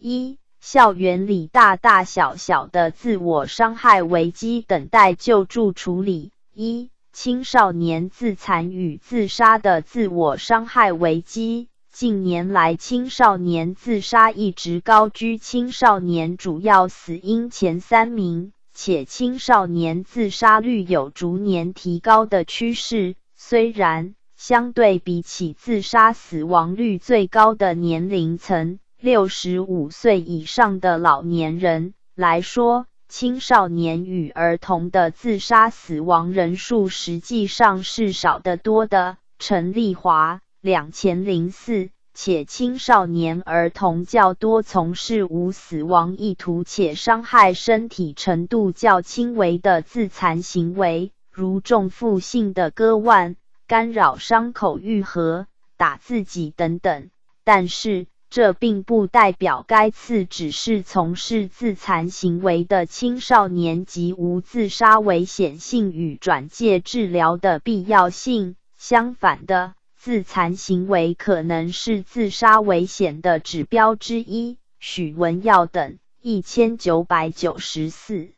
一、校园里大大小小的自我伤害危机等待救助处理。一、青少年自残与自杀的自我伤害危机。近年来，青少年自杀一直高居青少年主要死因前三名，且青少年自杀率有逐年提高的趋势。虽然相对比起自杀死亡率最高的年龄层（六十五岁以上的老年人）来说，青少年与儿童的自杀死亡人数实际上是少得多的。陈丽华，两千零四，且青少年儿童较多从事无死亡意图且伤害身体程度较轻微的自残行为，如重复性的割腕。干扰伤口愈合、打自己等等，但是这并不代表该次只是从事自残行为的青少年及无自杀危险性与转介治疗的必要性。相反的，自残行为可能是自杀危险的指标之一。许文耀等一千九百九十四，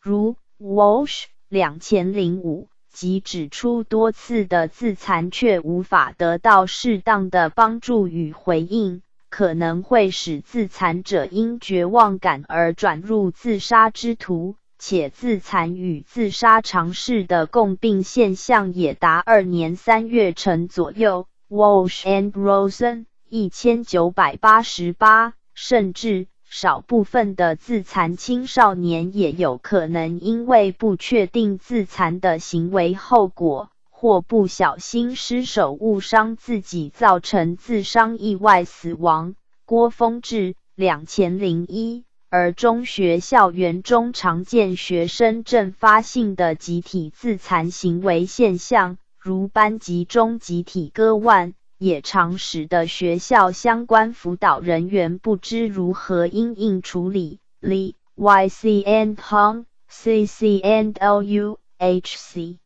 如 Walsh 两千零五。即指出，多次的自残却无法得到适当的帮助与回应，可能会使自残者因绝望感而转入自杀之途，且自残与自杀尝试的共病现象也达二年三月成左右。Walsh and Rosen 一千九百八十八，甚至。少部分的自残青少年也有可能因为不确定自残的行为后果，或不小心失手误伤自己，造成自伤意外死亡。郭峰志，两千零一。而中学校园中常见学生阵发性的集体自残行为现象，如班级中集体割腕。也常使得学校相关辅导人员不知如何应应处理。licn hong ccn luhc。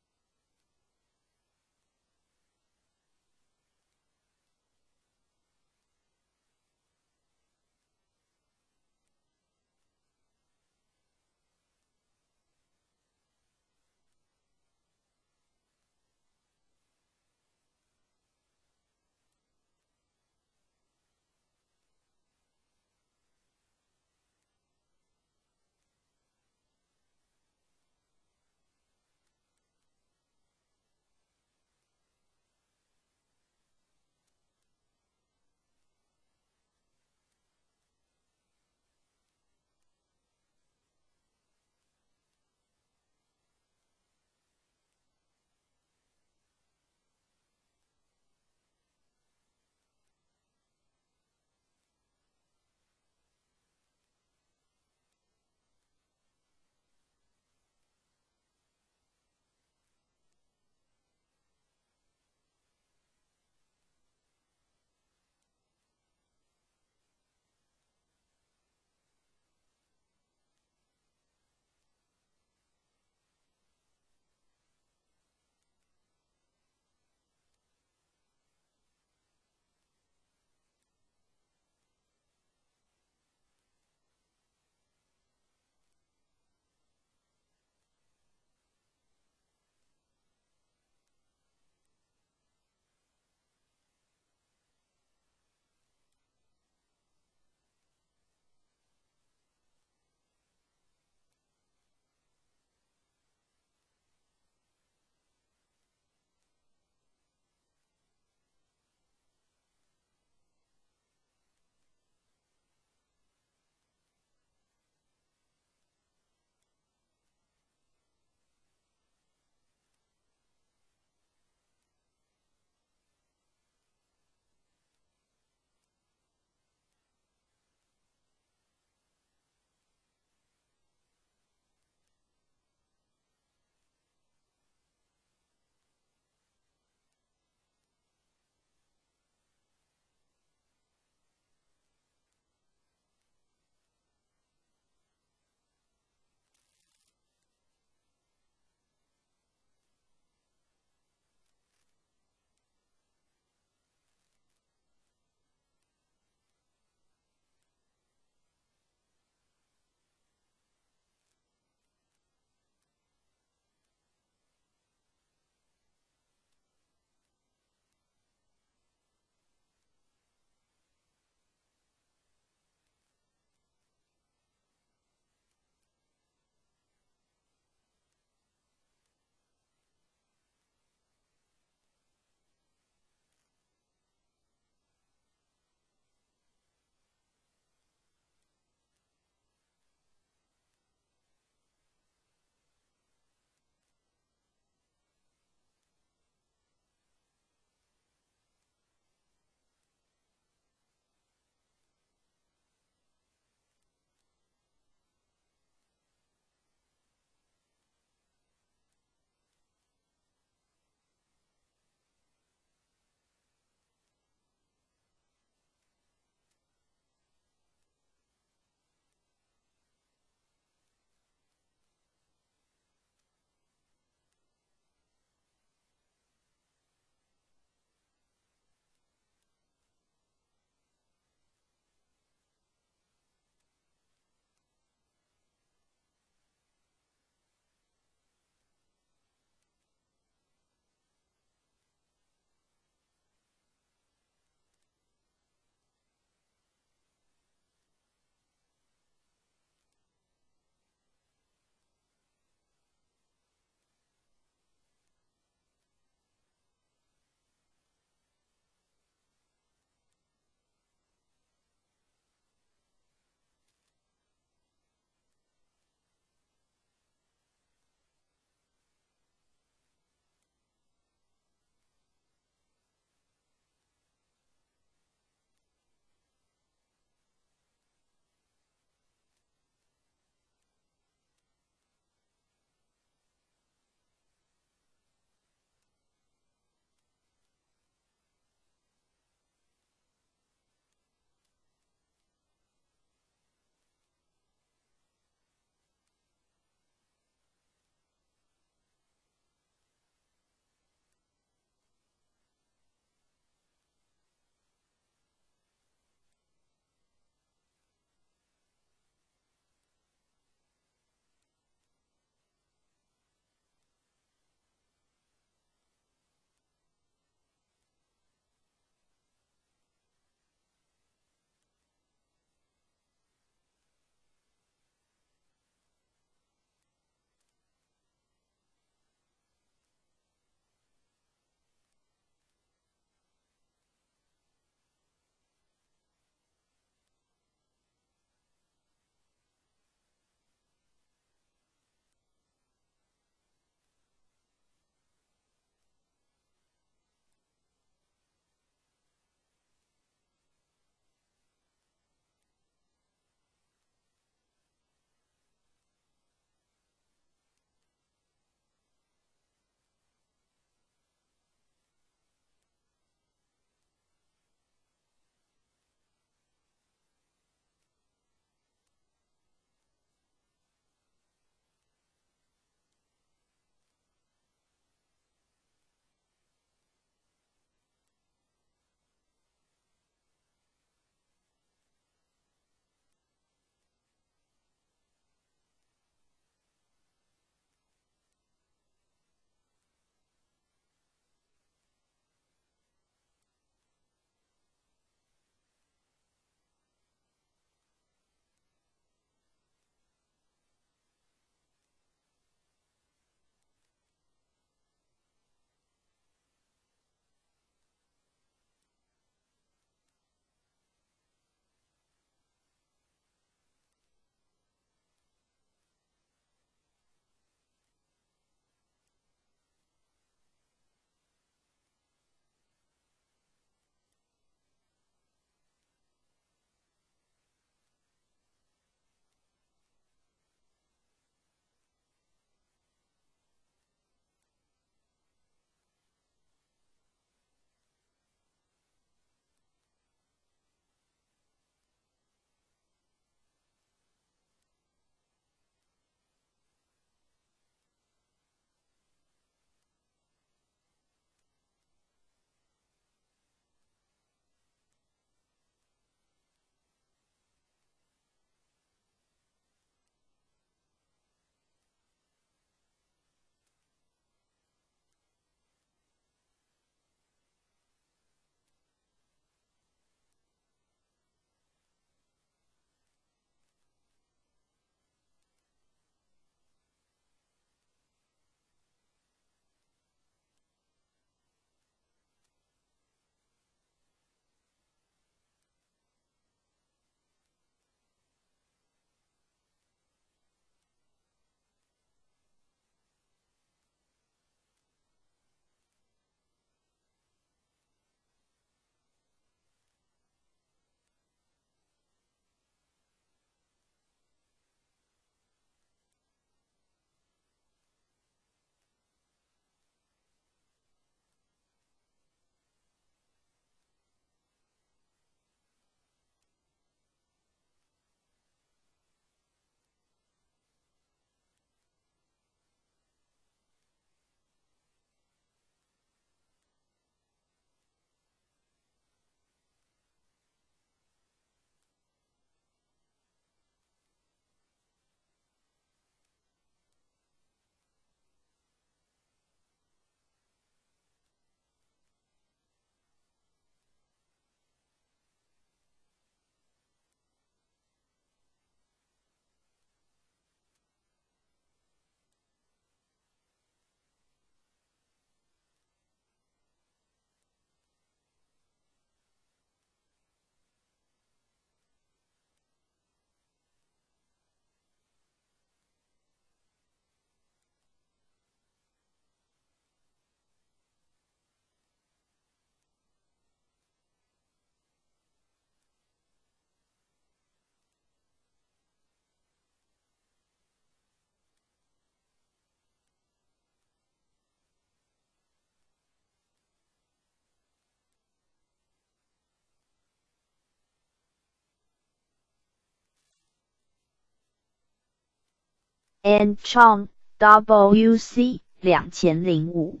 And Chong W C 两千零五。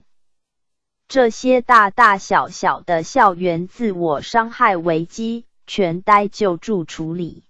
这些大大小小的校园自我伤害危机，全待救助处理。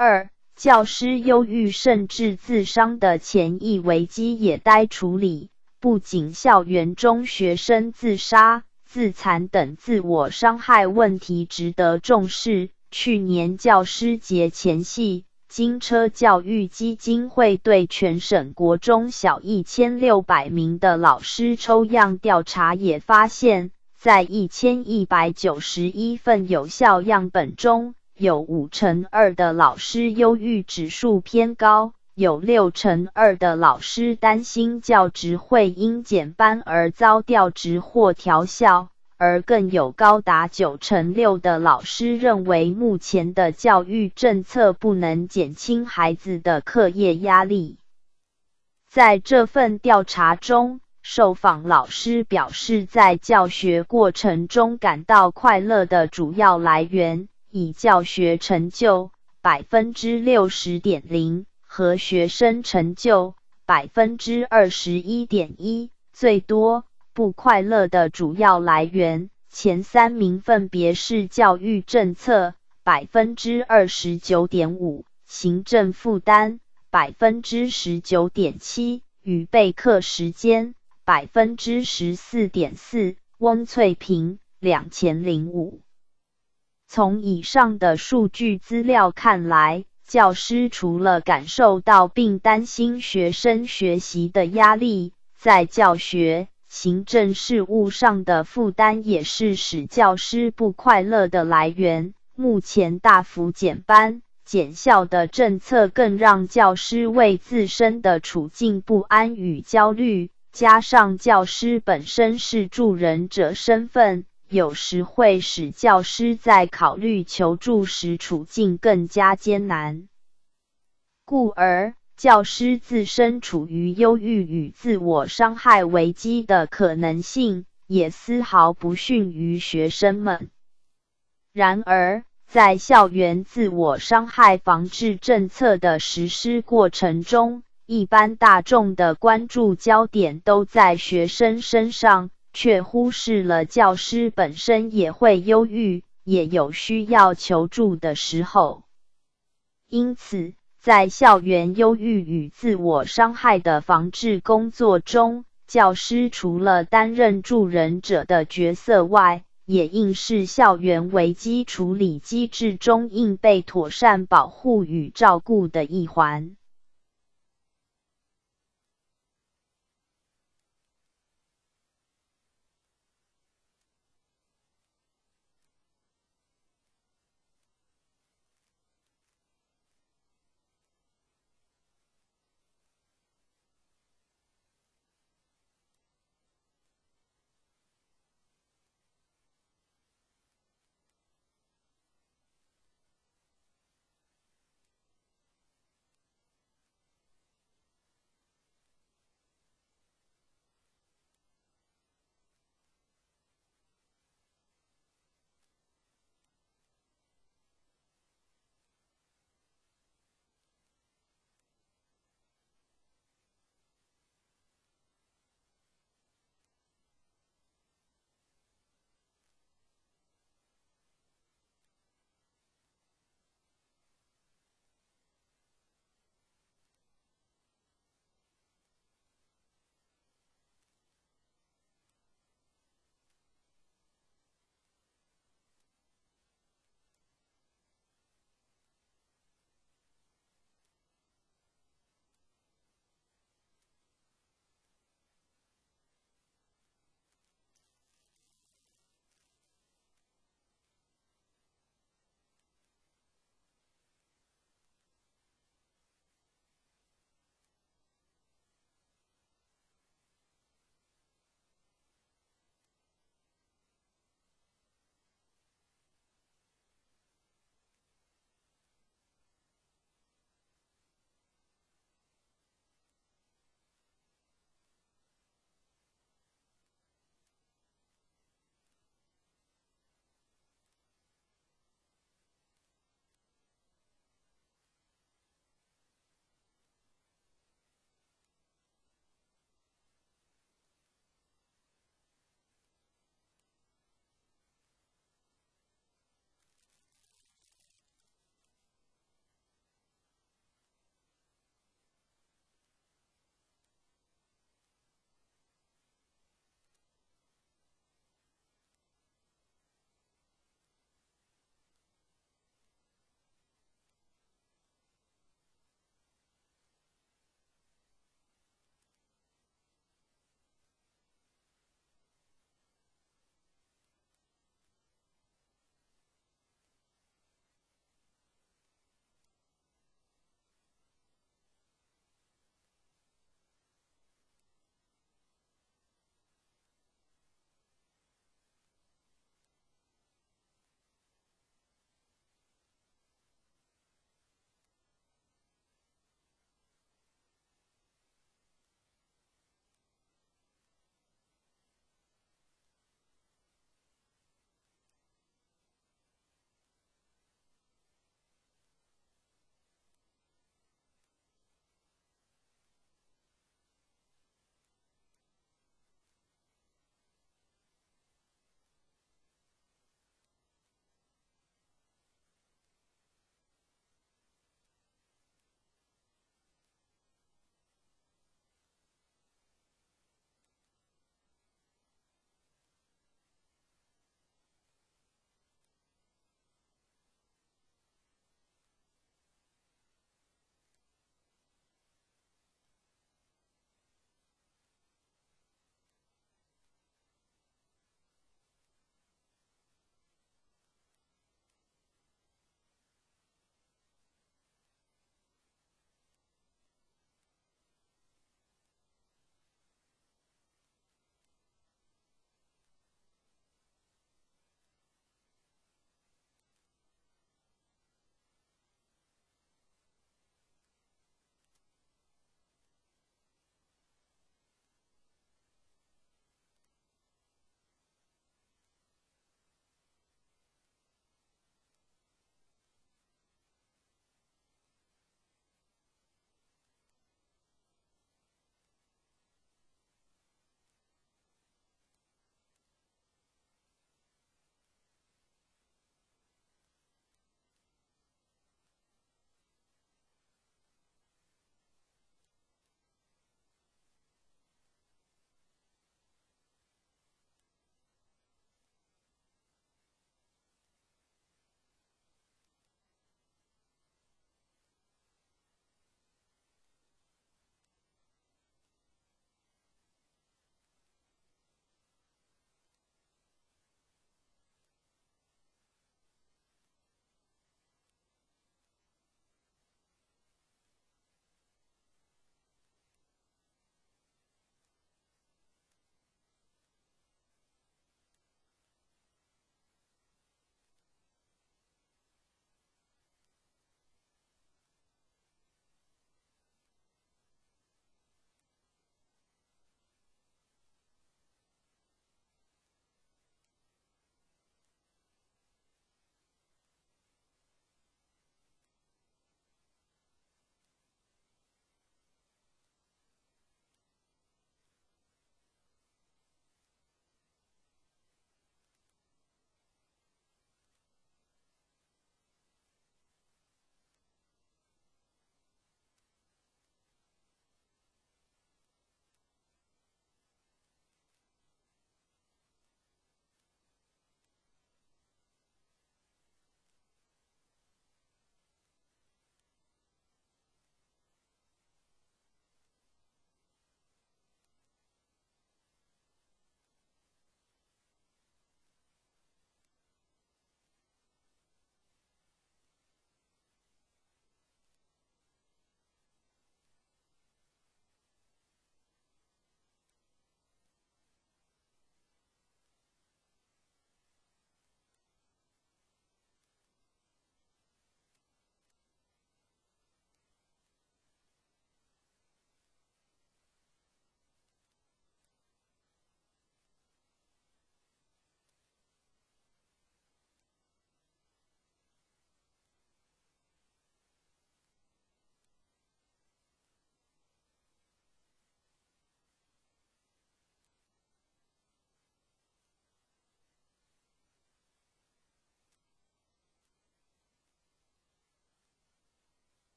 二、教师忧郁甚至自伤的潜意危机也待处理。不仅校园中学生自杀、自残等自我伤害问题值得重视，去年教师节前夕，金车教育基金会对全省国中小一千六百名的老师抽样调查，也发现，在一千一百九十一份有效样本中，有五成二的老师忧郁指数偏高，有六成二的老师担心教职会因减班而遭调职或调校，而更有高达九成六的老师认为目前的教育政策不能减轻孩子的课业压力。在这份调查中，受访老师表示，在教学过程中感到快乐的主要来源，以教学成就百分之六十点零和学生成就百分之二十一点一最多。不快乐的主要来源前三名分别是教育政策百分之二十九点五，行政负担百分之十九点七，与备课时间。百分之十四点四，翁翠萍两千零五。从以上的数据资料看来，教师除了感受到并担心学生学习的压力，在教学行政事务上的负担也是使教师不快乐的来源。目前大幅减班减校的政策，更让教师为自身的处境不安与焦虑。加上教师本身是助人者身份，有时会使教师在考虑求助时处境更加艰难，故而教师自身处于忧郁与自我伤害危机的可能性也丝毫不逊于学生们。然而，在校园自我伤害防治政策的实施过程中，一般大众的关注焦点都在学生身上，却忽视了教师本身也会忧郁，也有需要求助的时候。因此，在校园忧郁与自我伤害的防治工作中，教师除了担任助人者的角色外，也应是校园危机处理机制中应被妥善保护与照顾的一环。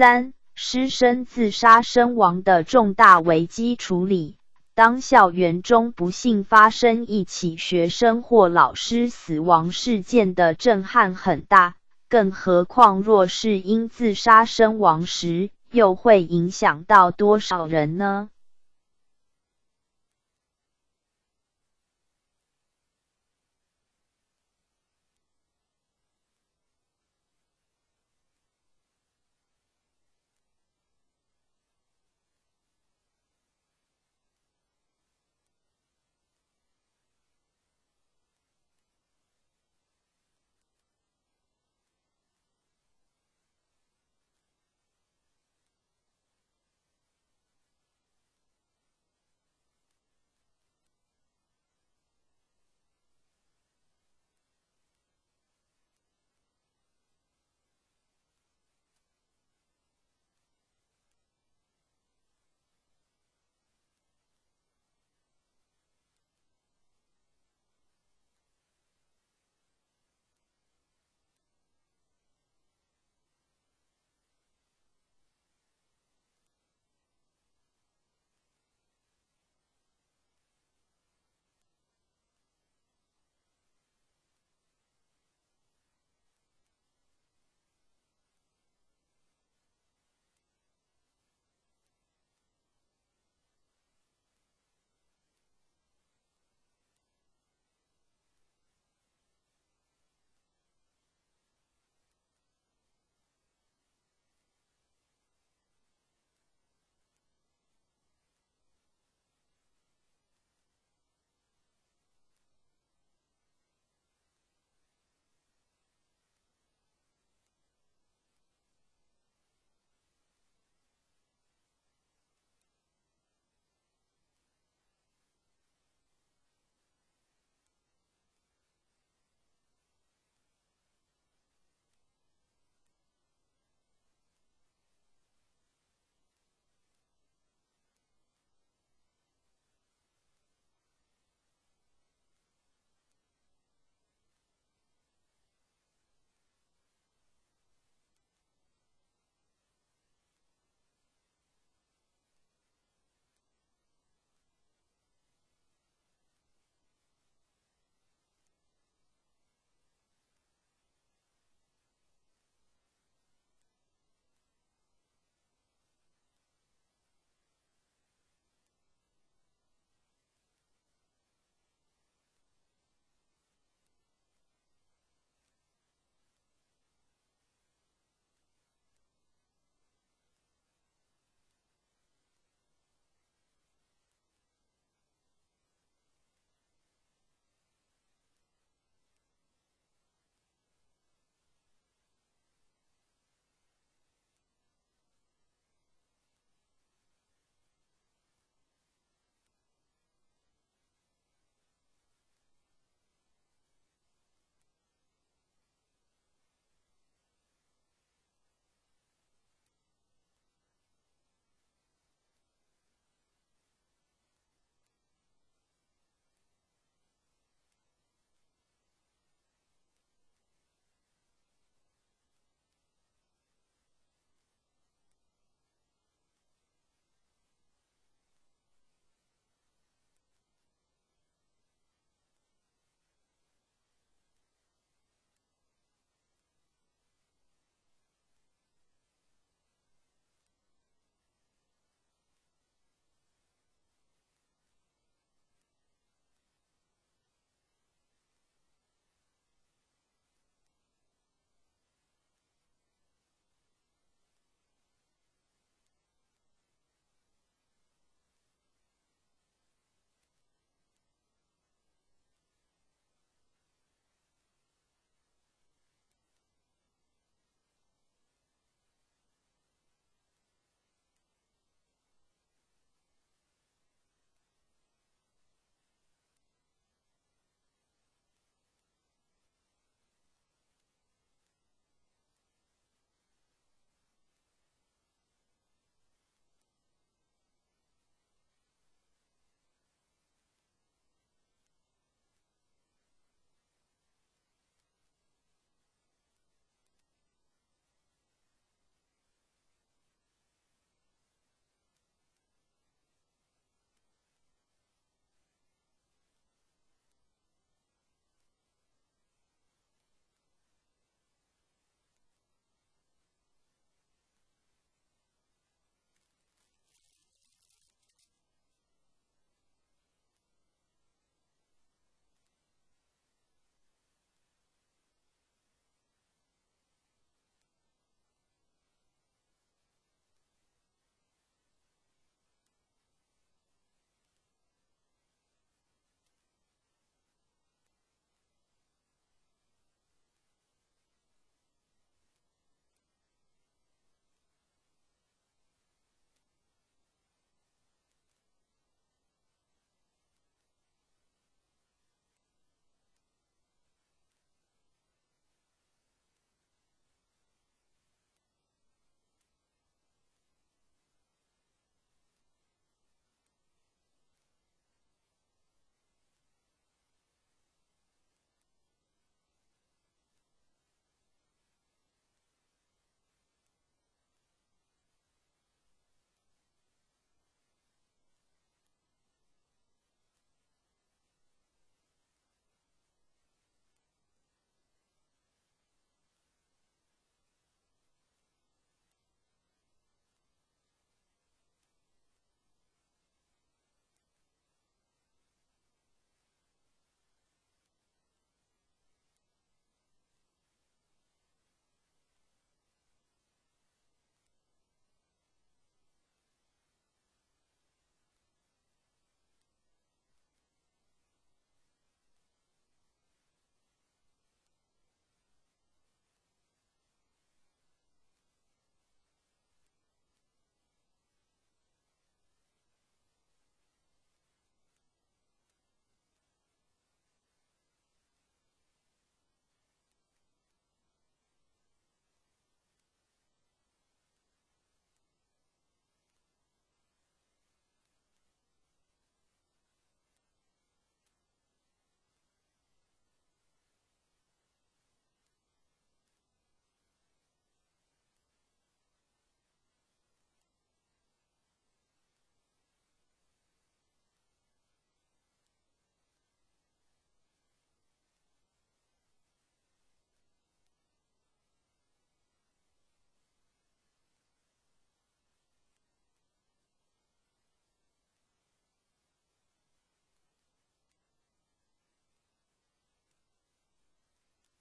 三、师生自杀身亡的重大危机处理。当校园中不幸发生一起学生或老师死亡事件的震撼很大，更何况若是因自杀身亡时，又会影响到多少人呢？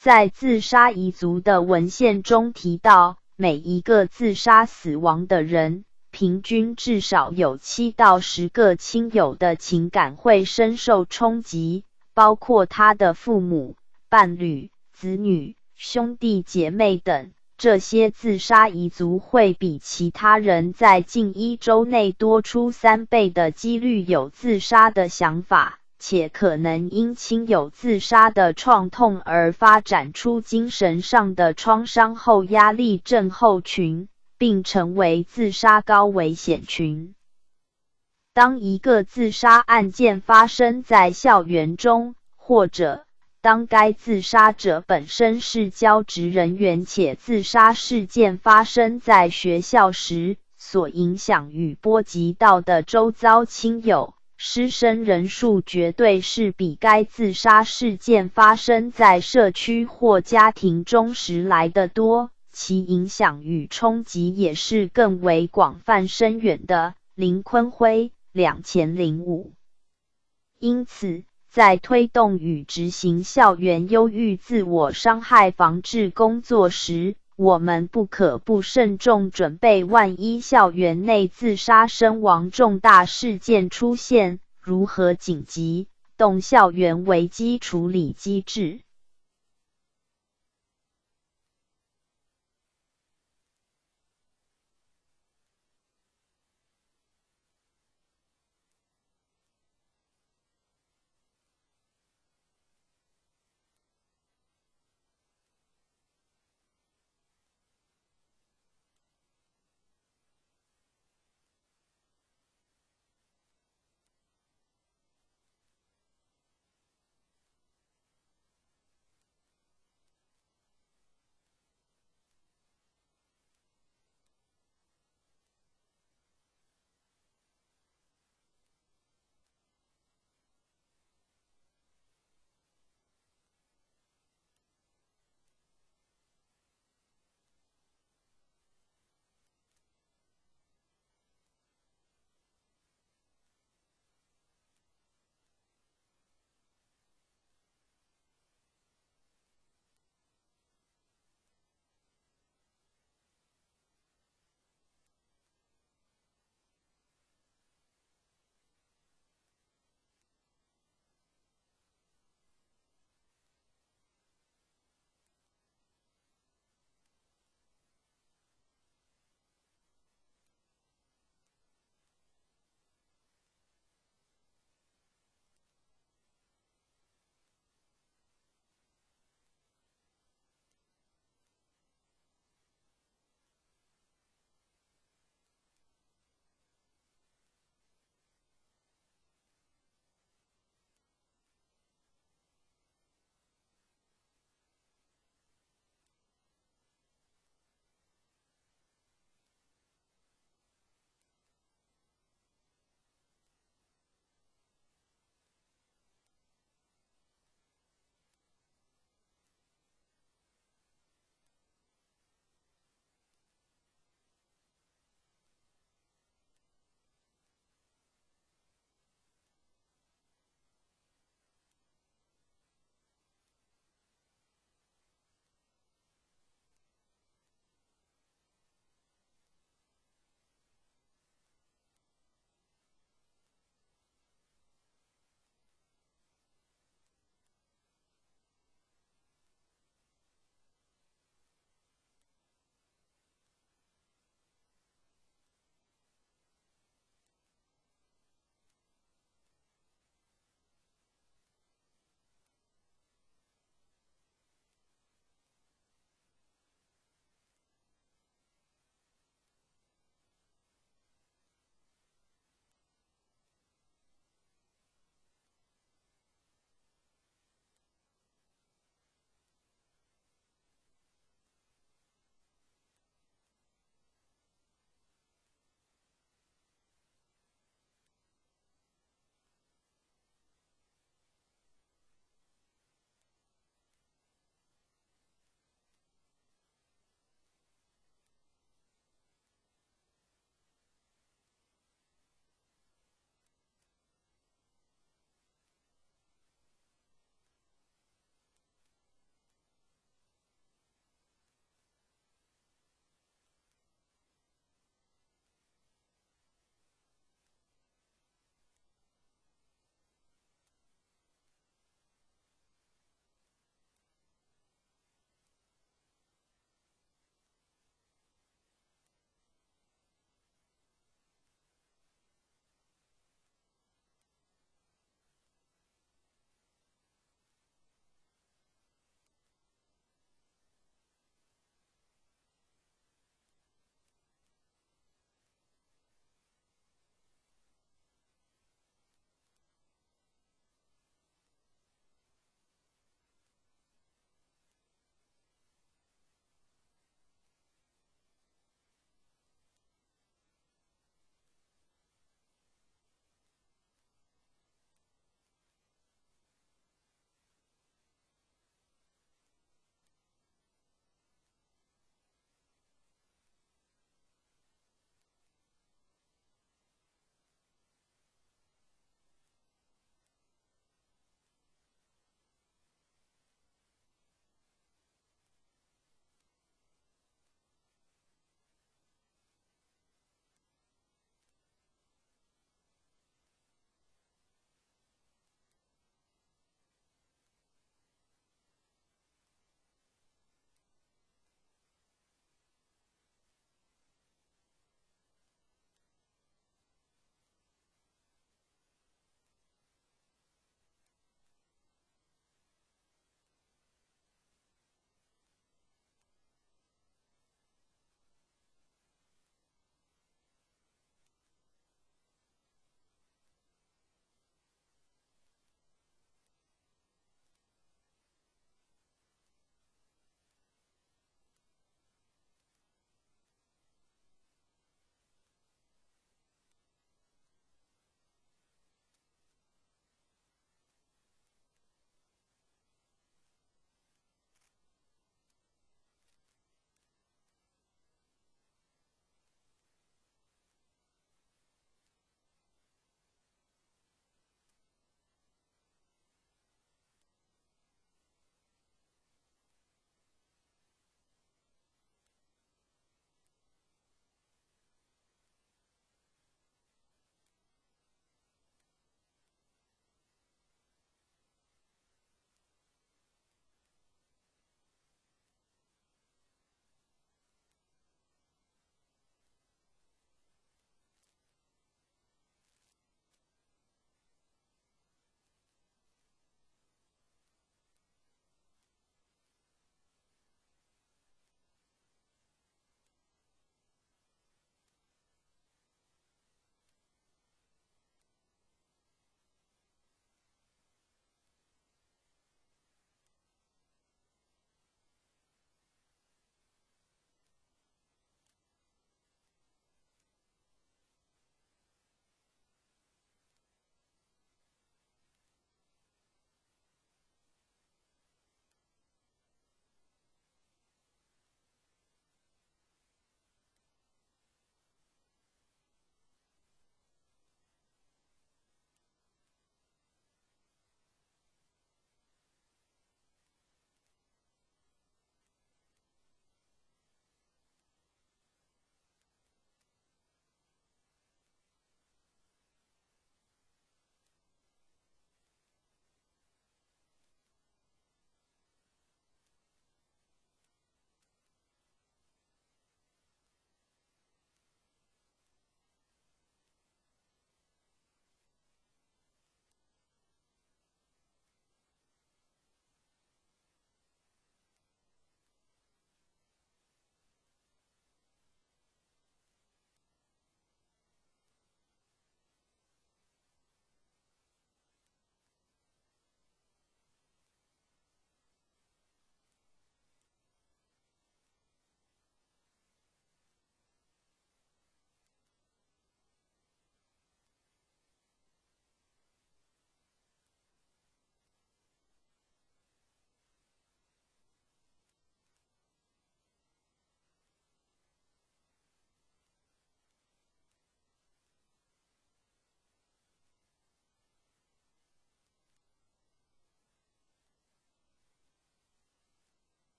在自杀彝族的文献中提到，每一个自杀死亡的人，平均至少有七到十个亲友的情感会深受冲击，包括他的父母、伴侣、子女、兄弟姐妹等。这些自杀彝族会比其他人在近一周内多出三倍的几率有自杀的想法，且可能因亲友自杀的创痛而发展出精神上的创伤后压力症候群，并成为自杀高危险群。当一个自杀案件发生在校园中，或者当该自杀者本身是教职人员，且自杀事件发生在学校时，所影响与波及到的周遭亲友、师生人数，绝对是比该自杀事件发生在社区或家庭中时来的多，其影响与冲击也是更为广泛深远的。林坤辉，两千零五。因此。在推动与执行校园忧郁自我伤害防治工作时，我们不可不慎重准备，万一校园内自杀身亡重大事件出现，如何紧急动校园危机处理机制。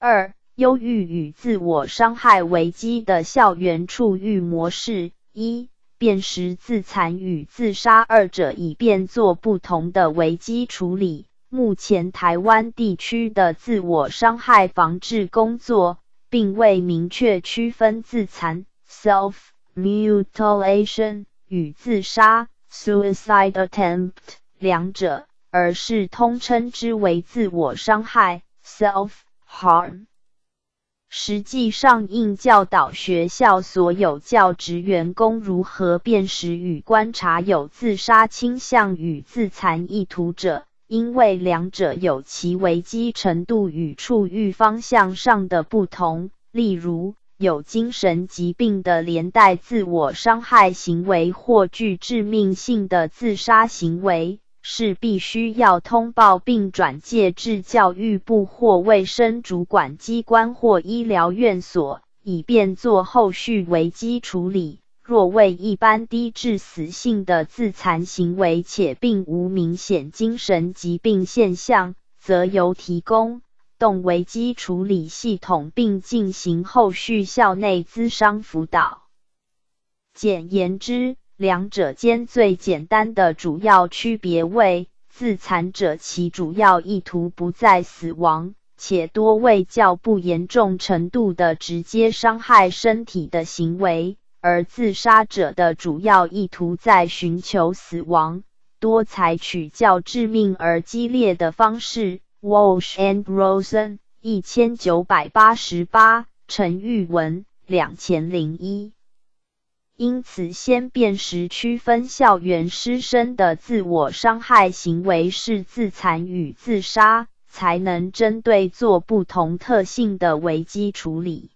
二、忧郁与自我伤害危机的校园处遇模式。一、辨识自残与自杀二者，以便做不同的危机处理。目前台湾地区的自我伤害防治工作，并未明确区分自残 （self mutilation） 与自杀 （suicide attempt） 两者，而是通称之为自我伤害 （self harm）。实际上，应教导学校所有教职员工如何辨识与观察有自杀倾向与自残意图者，因为两者有其危机程度与处遇方向上的不同。例如，有精神疾病的连带自我伤害行为或具致命性的自杀行为。是必须要通报并转介至教育部或卫生主管机关或医疗院所，以便做后续危机处理。若为一般低致死性的自残行为，且并无明显精神疾病现象，则由提供动危机处理系统，并进行后续校内咨商辅导。简言之。两者间最简单的主要区别为：自残者其主要意图不在死亡，且多为较不严重程度的直接伤害身体的行为；而自杀者的主要意图在寻求死亡，多采取较致命而激烈的方式。Walsh and Rosen，一千九百八十八，陈玉文，两千零一。因此，先辨识区分校园师生的自我伤害行为是自残与自杀，才能针对做不同特性的危机处理。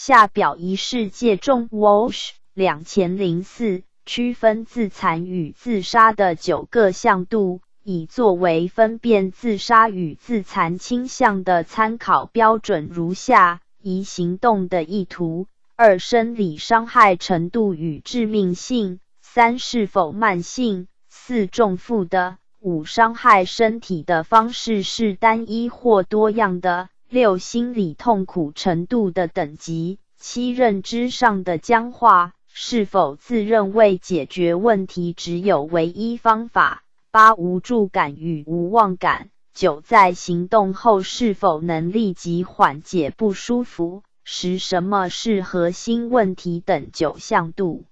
下表一世界中 Walsh 两千零四区分自残与自杀的九个向度，以作为分辨自杀与自残倾向的参考标准如下：一、行动的意图；二、生理伤害程度与致命性；三、是否慢性；四、重负的。五、伤害身体的方式是单一或多样的。六、心理痛苦程度的等级。七、认知上的僵化，是否自认为解决问题只有唯一方法？八、无助感与无望感。九、在行动后是否能立即缓解不舒服？十、什么是核心问题？等九项度。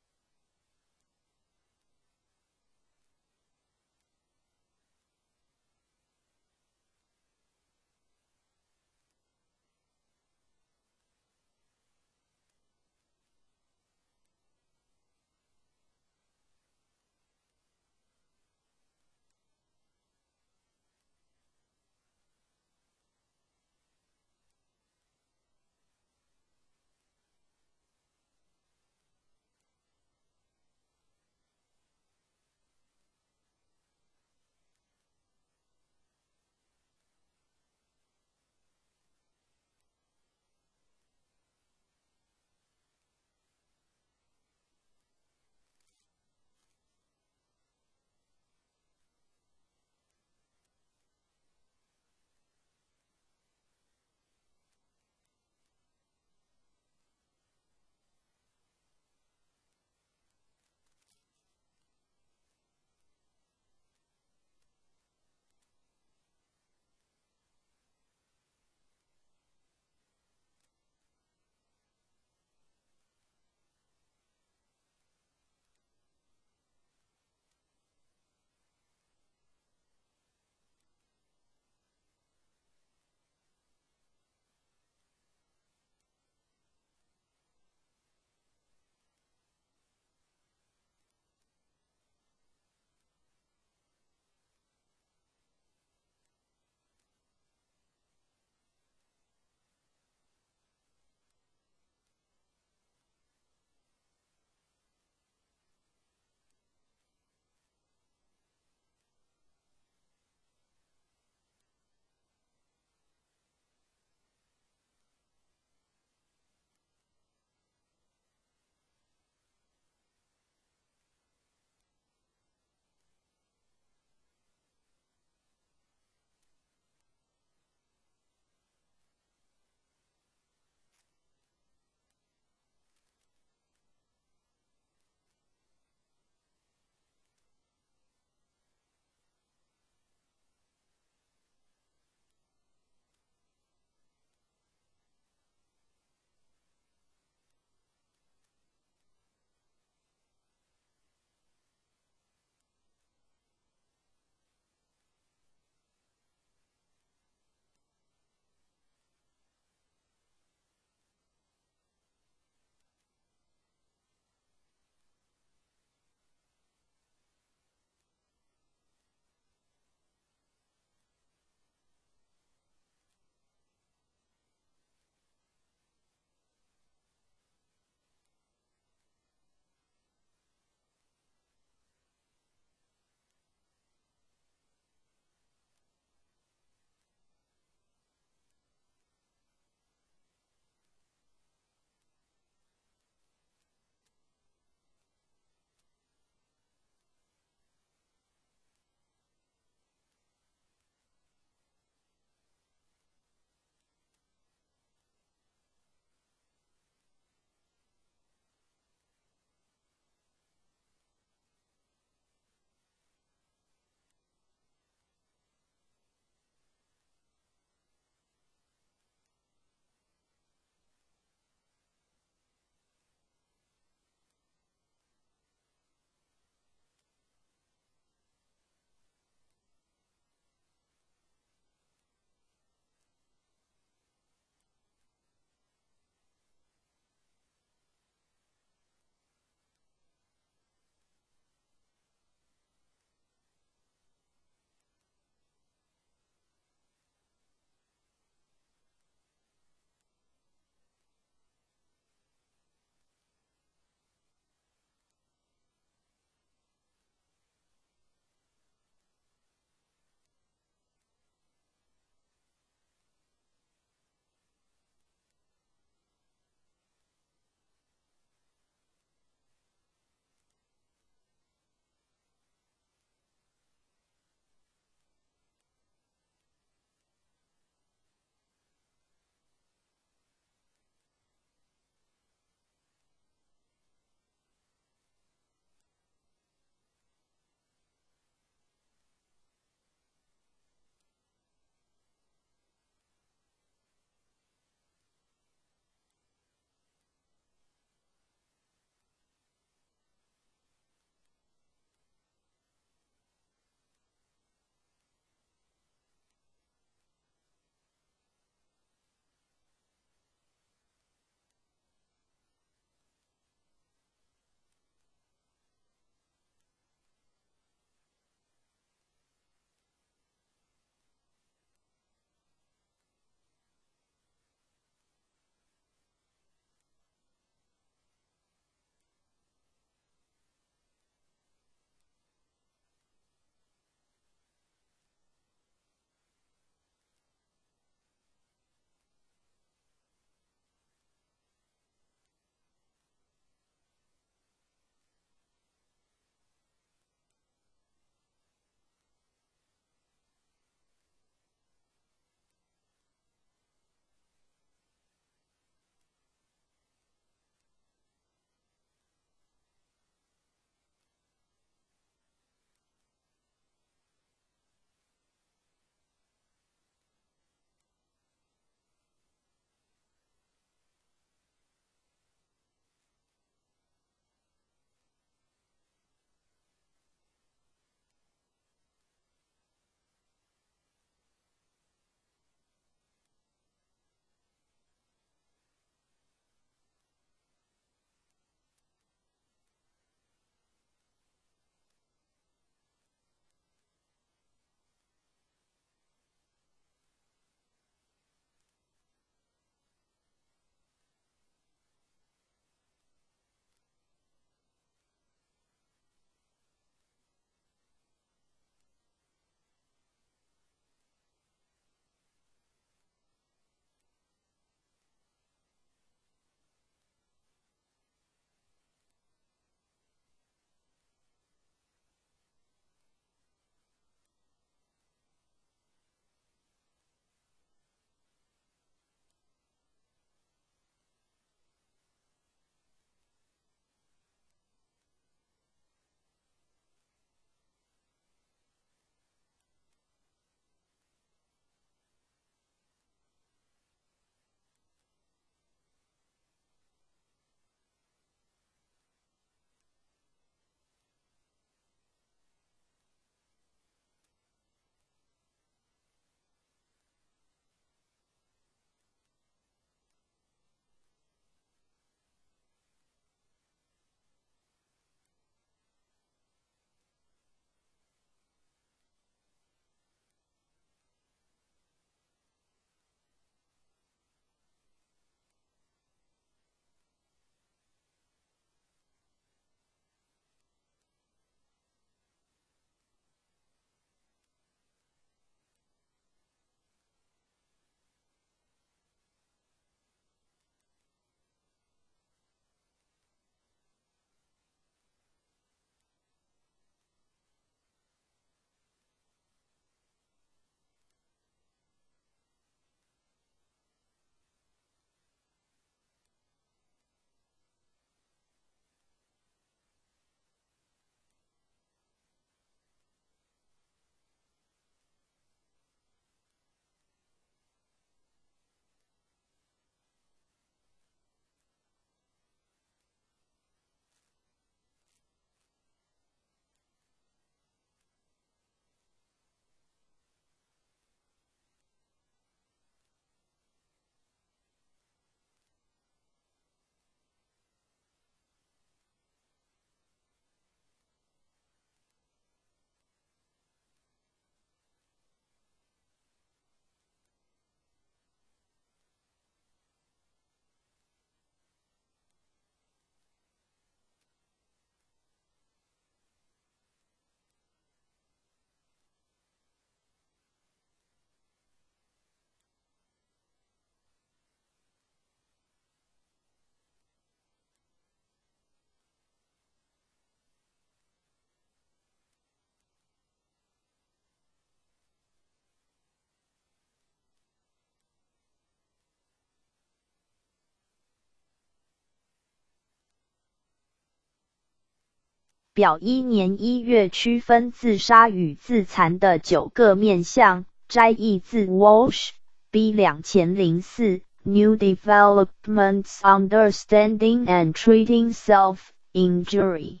表一年一月区分自杀与自残的九个面向。摘译自 Walsh B 两千零四 New Developments Understanding and Treating Self-Injury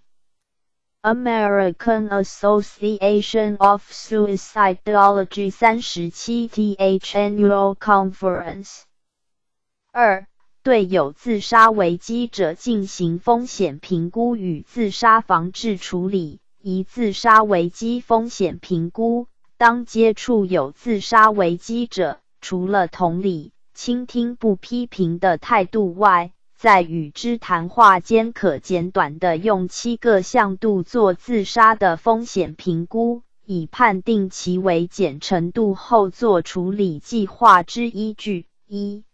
American Association of Suicidology 三十七 th Annual Conference 二对有自杀危机者进行风险评估与自杀防治处理。一、自杀危机风险评估。当接触有自杀危机者，除了同理、倾听、不批评的态度外，在与之谈话间，可简短的用七个向度做自杀的风险评估，以判定其危险程度后做处理计划之依据。一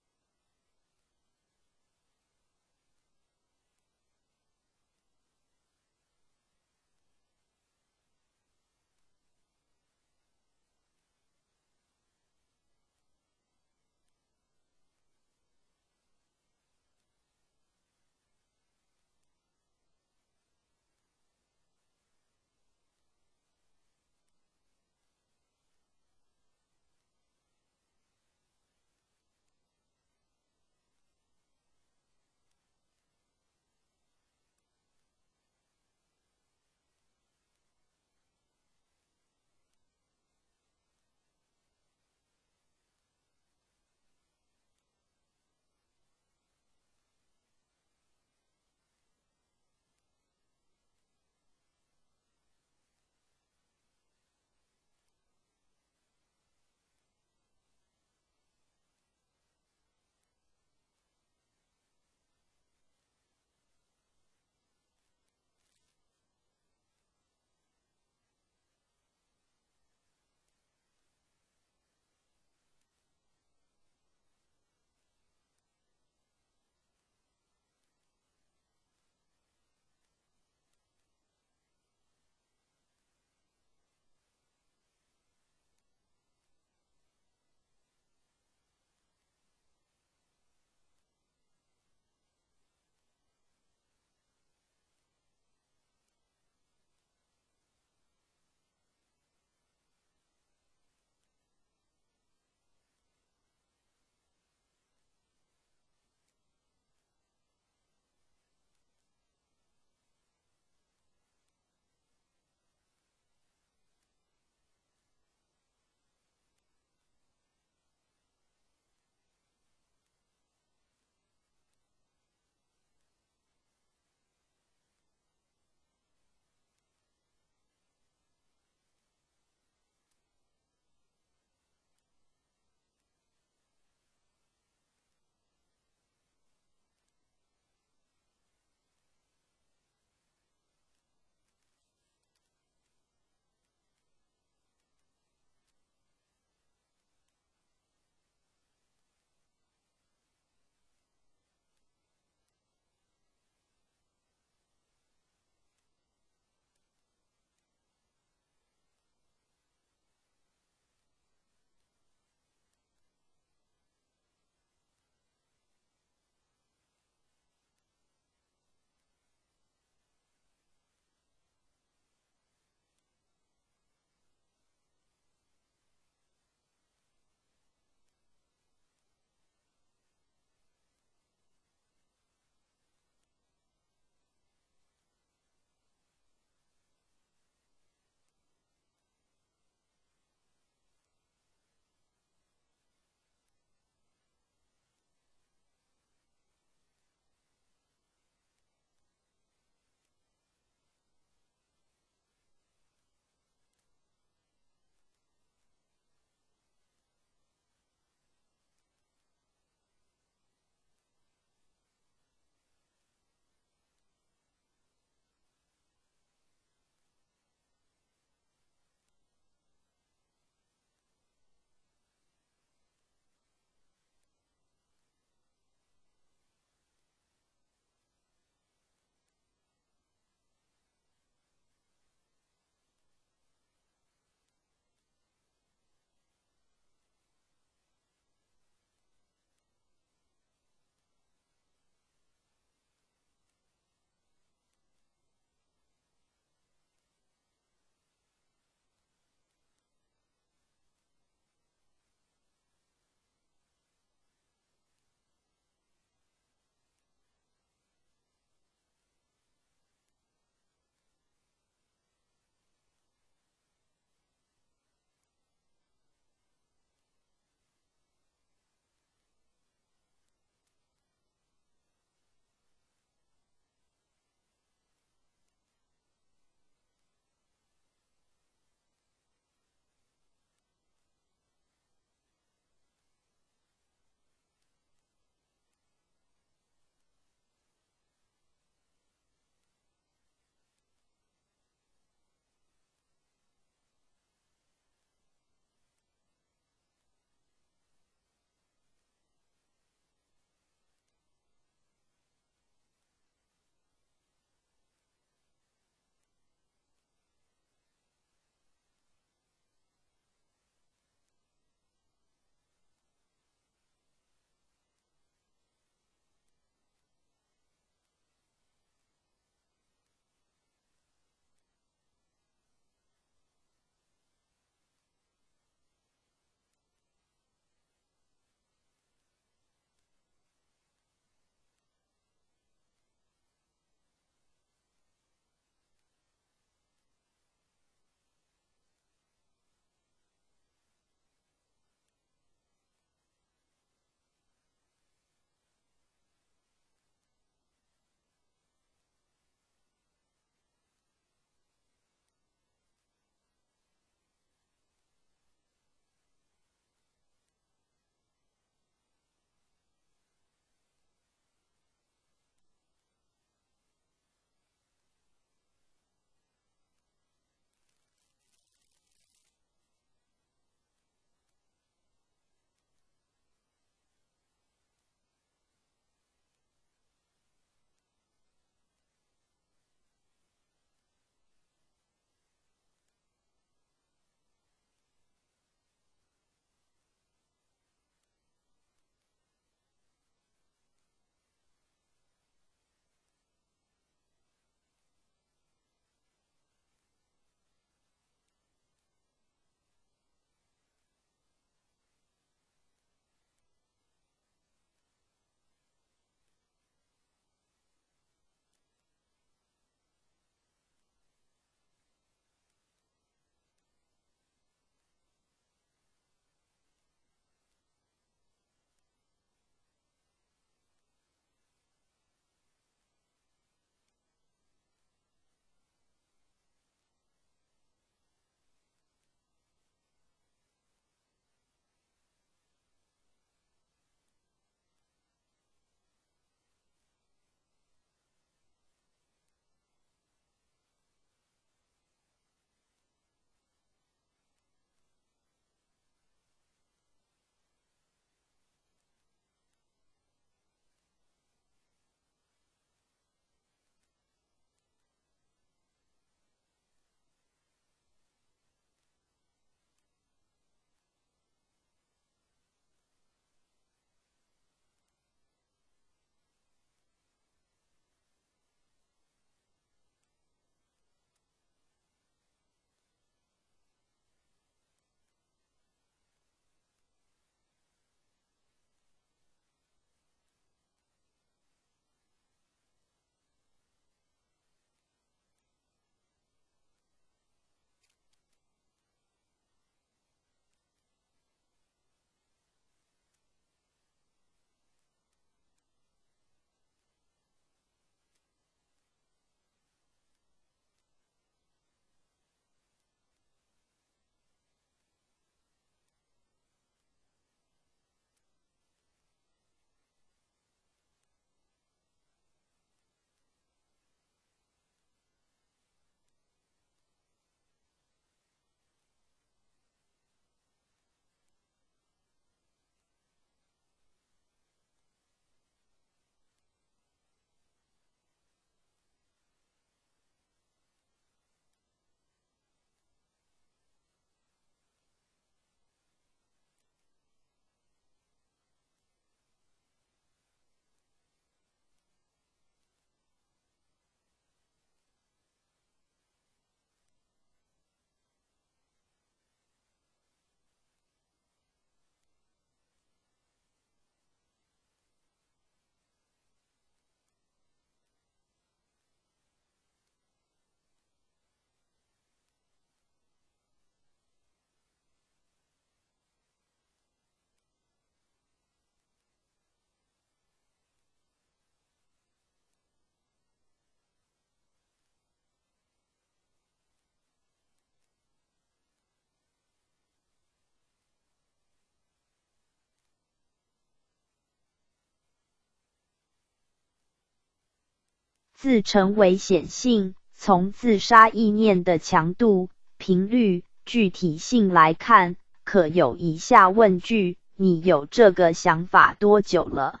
自成危险性。从自杀意念的强度、频率、具体性来看，可有以下问句：你有这个想法多久了？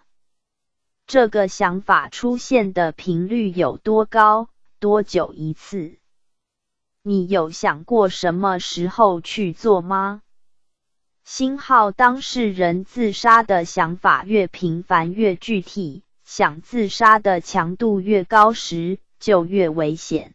这个想法出现的频率有多高？多久一次？你有想过什么时候去做吗？星号当事人自杀的想法越频繁、越具体，想自杀的强度越高时，就越危险。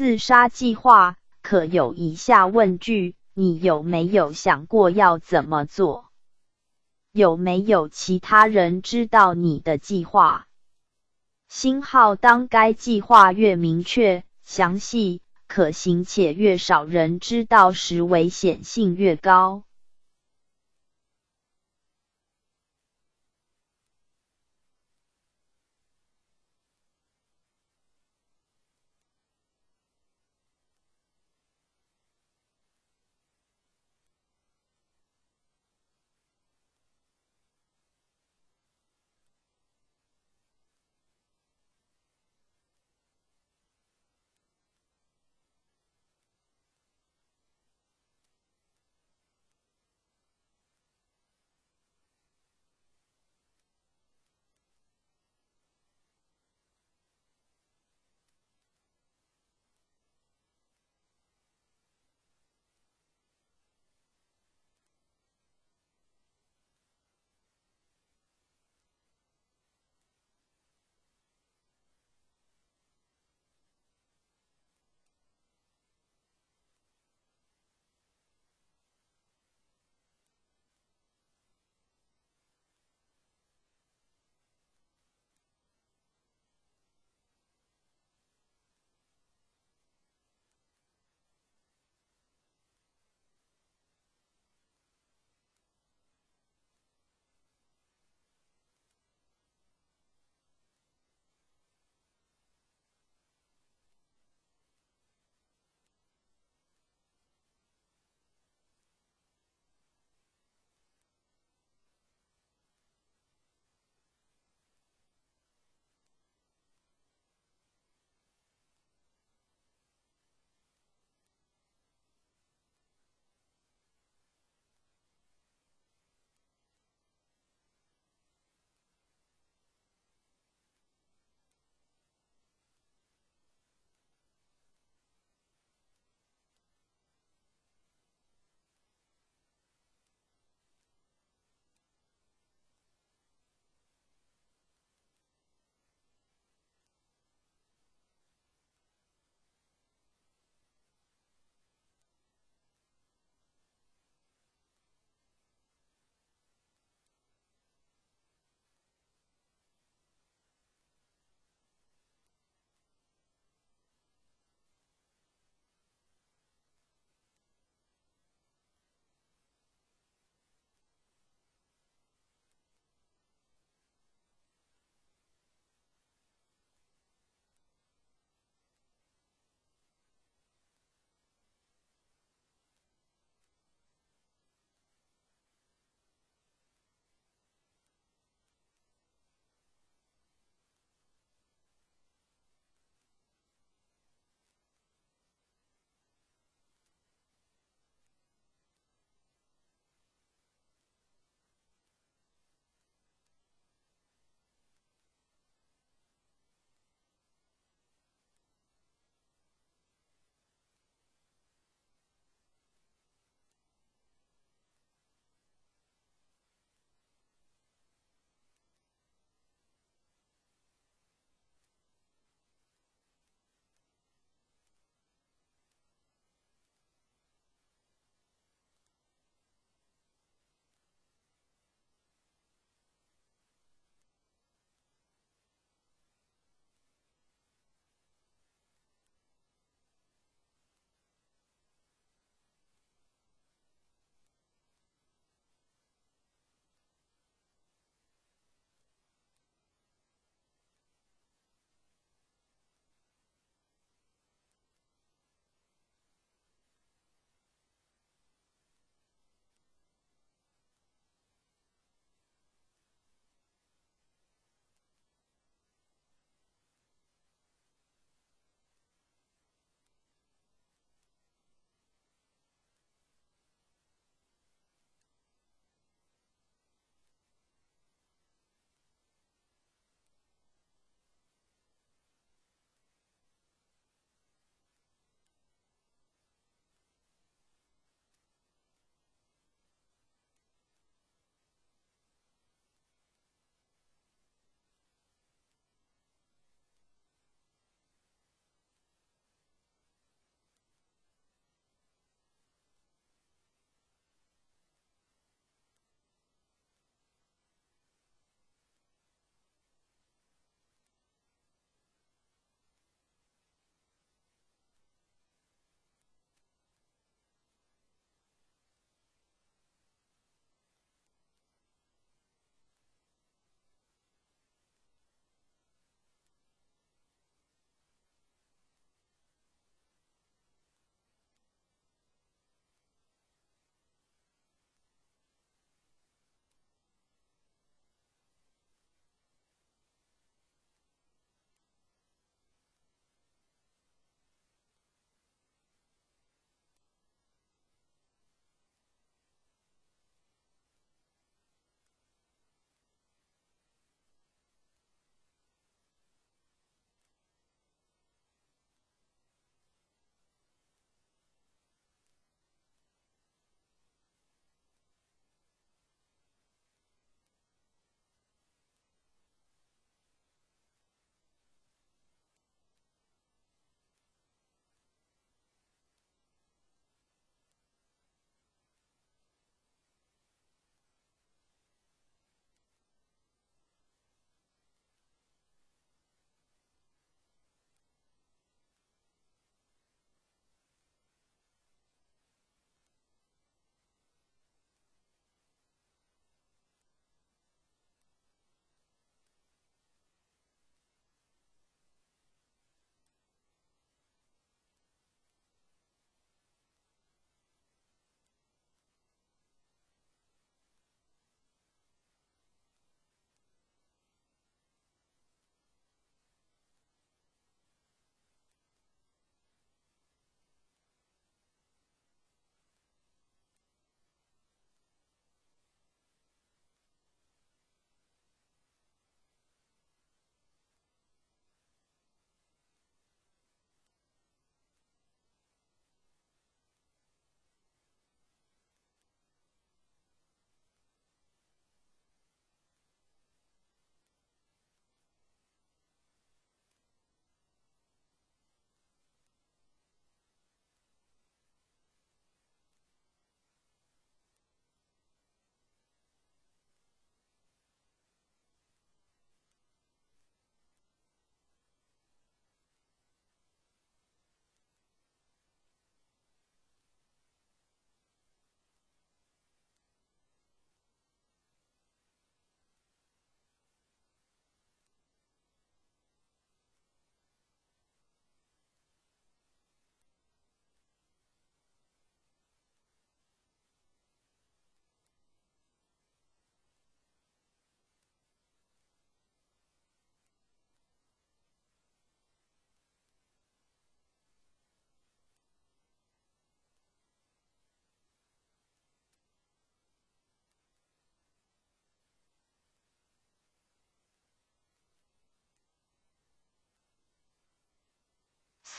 自杀计划，可有以下问句：你有没有想过要怎么做？有没有其他人知道你的计划？星号当该计划越明确、详细、可行且越少人知道时，危险性越高。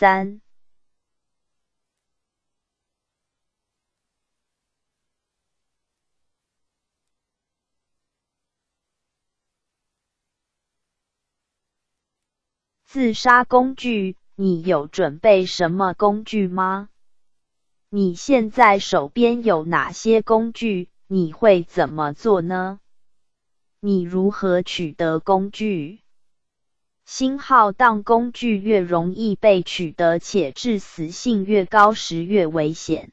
三。自杀工具，你有准备什么工具吗？你现在手边有哪些工具？你会怎么做呢？你如何取得工具？星号当工具越容易被取得，且致死性越高时，越危险。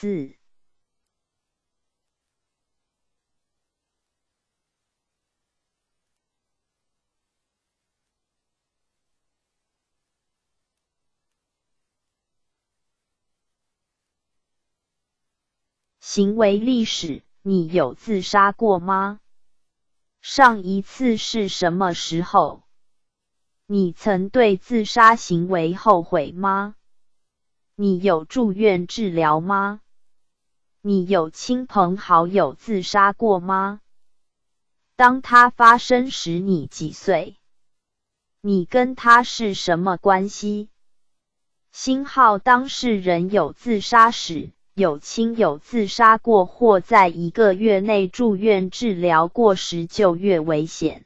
四。行为历史，你有自杀过吗？上一次是什么时候？你曾对自杀行为后悔吗？你有住院治疗吗？你有亲朋好友自杀过吗？当他发生时，你几岁？你跟他是什么关系？星号当事人有自杀史。有亲友自杀过或在一个月内住院治疗过时，就越危险。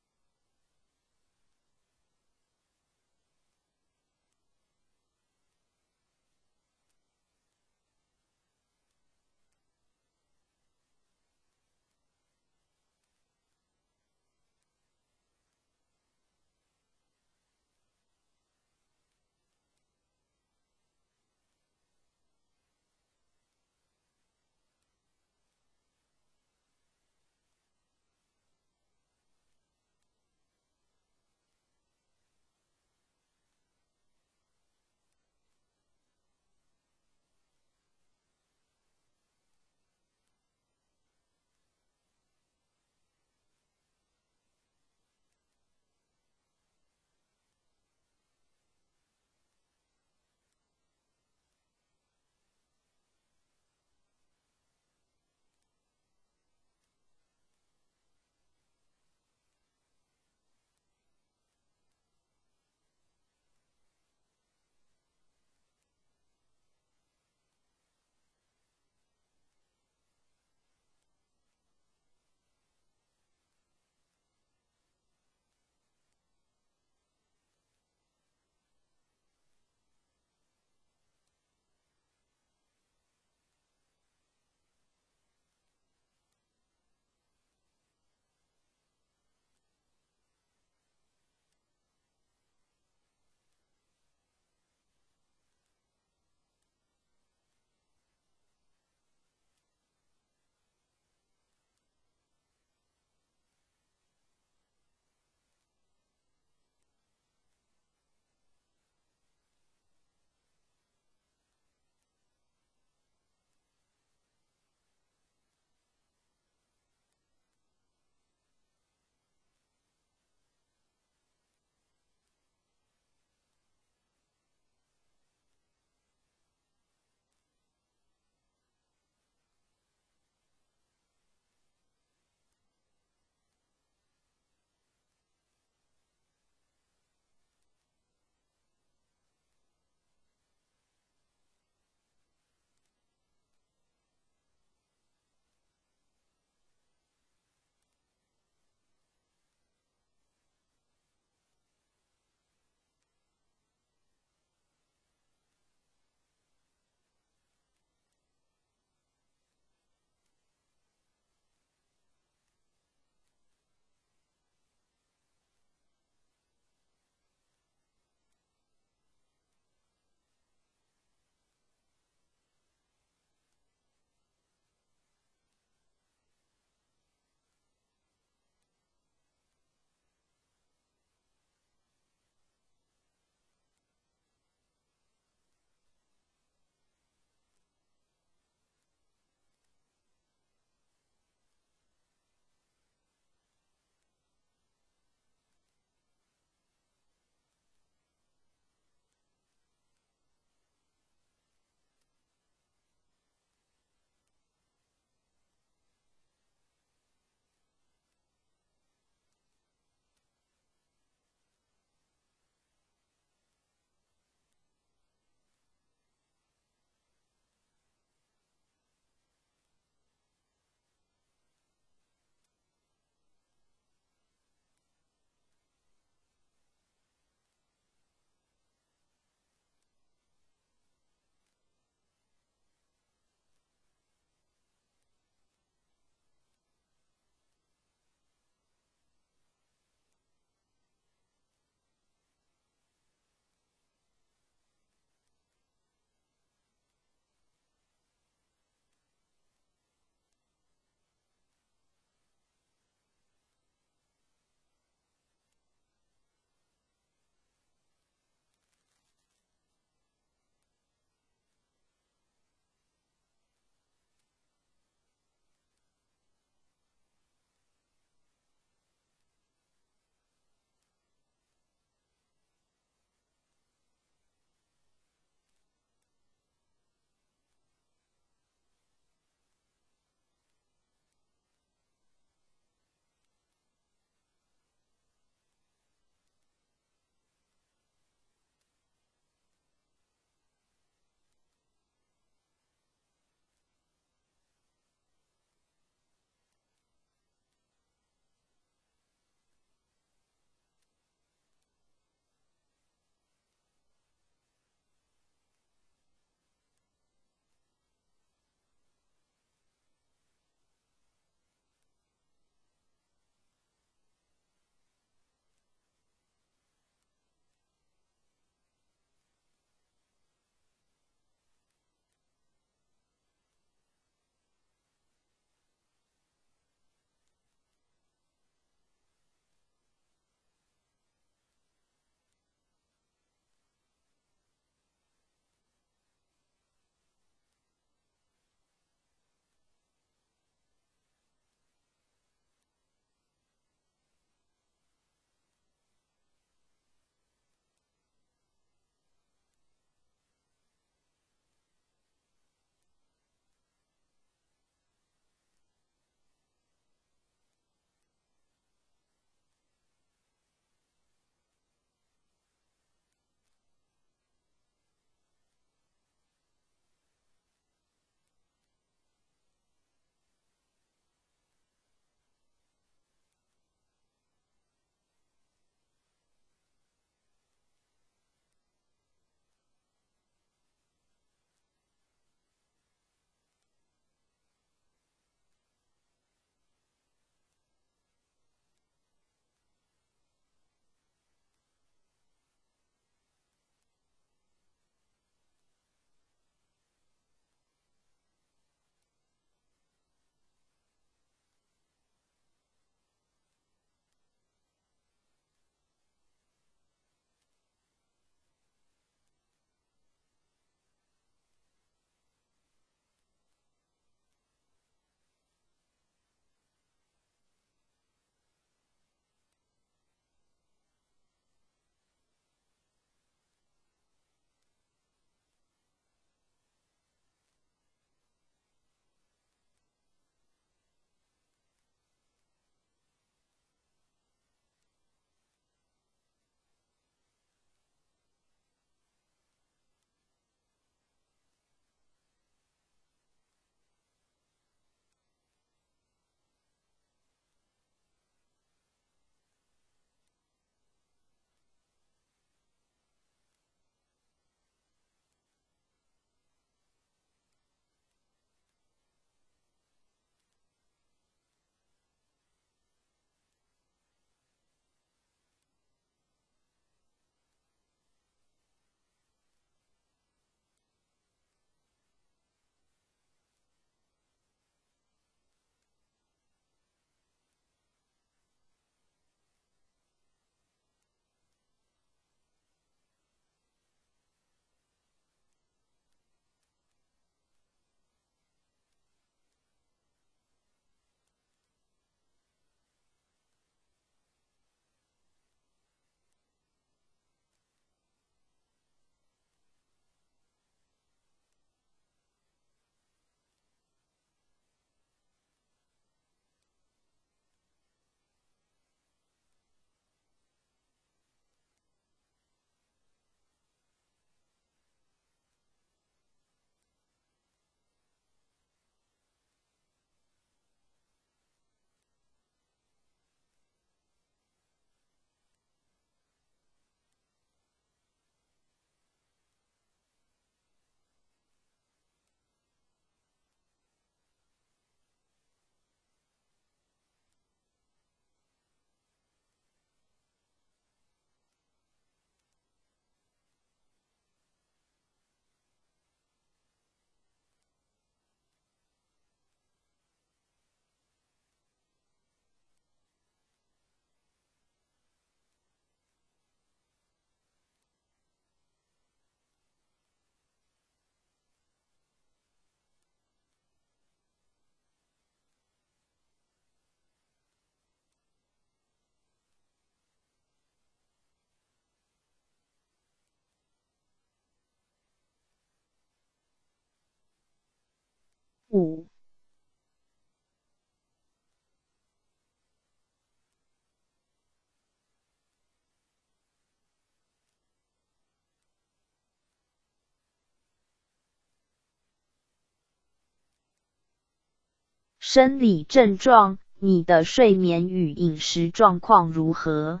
生理症状，你的睡眠与饮食状况如何？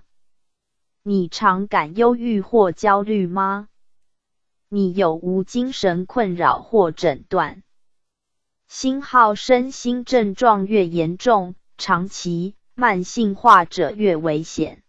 你常感忧郁或焦虑吗？你有无精神困扰或诊断？星号身心症状越严重，长期慢性化者越危险。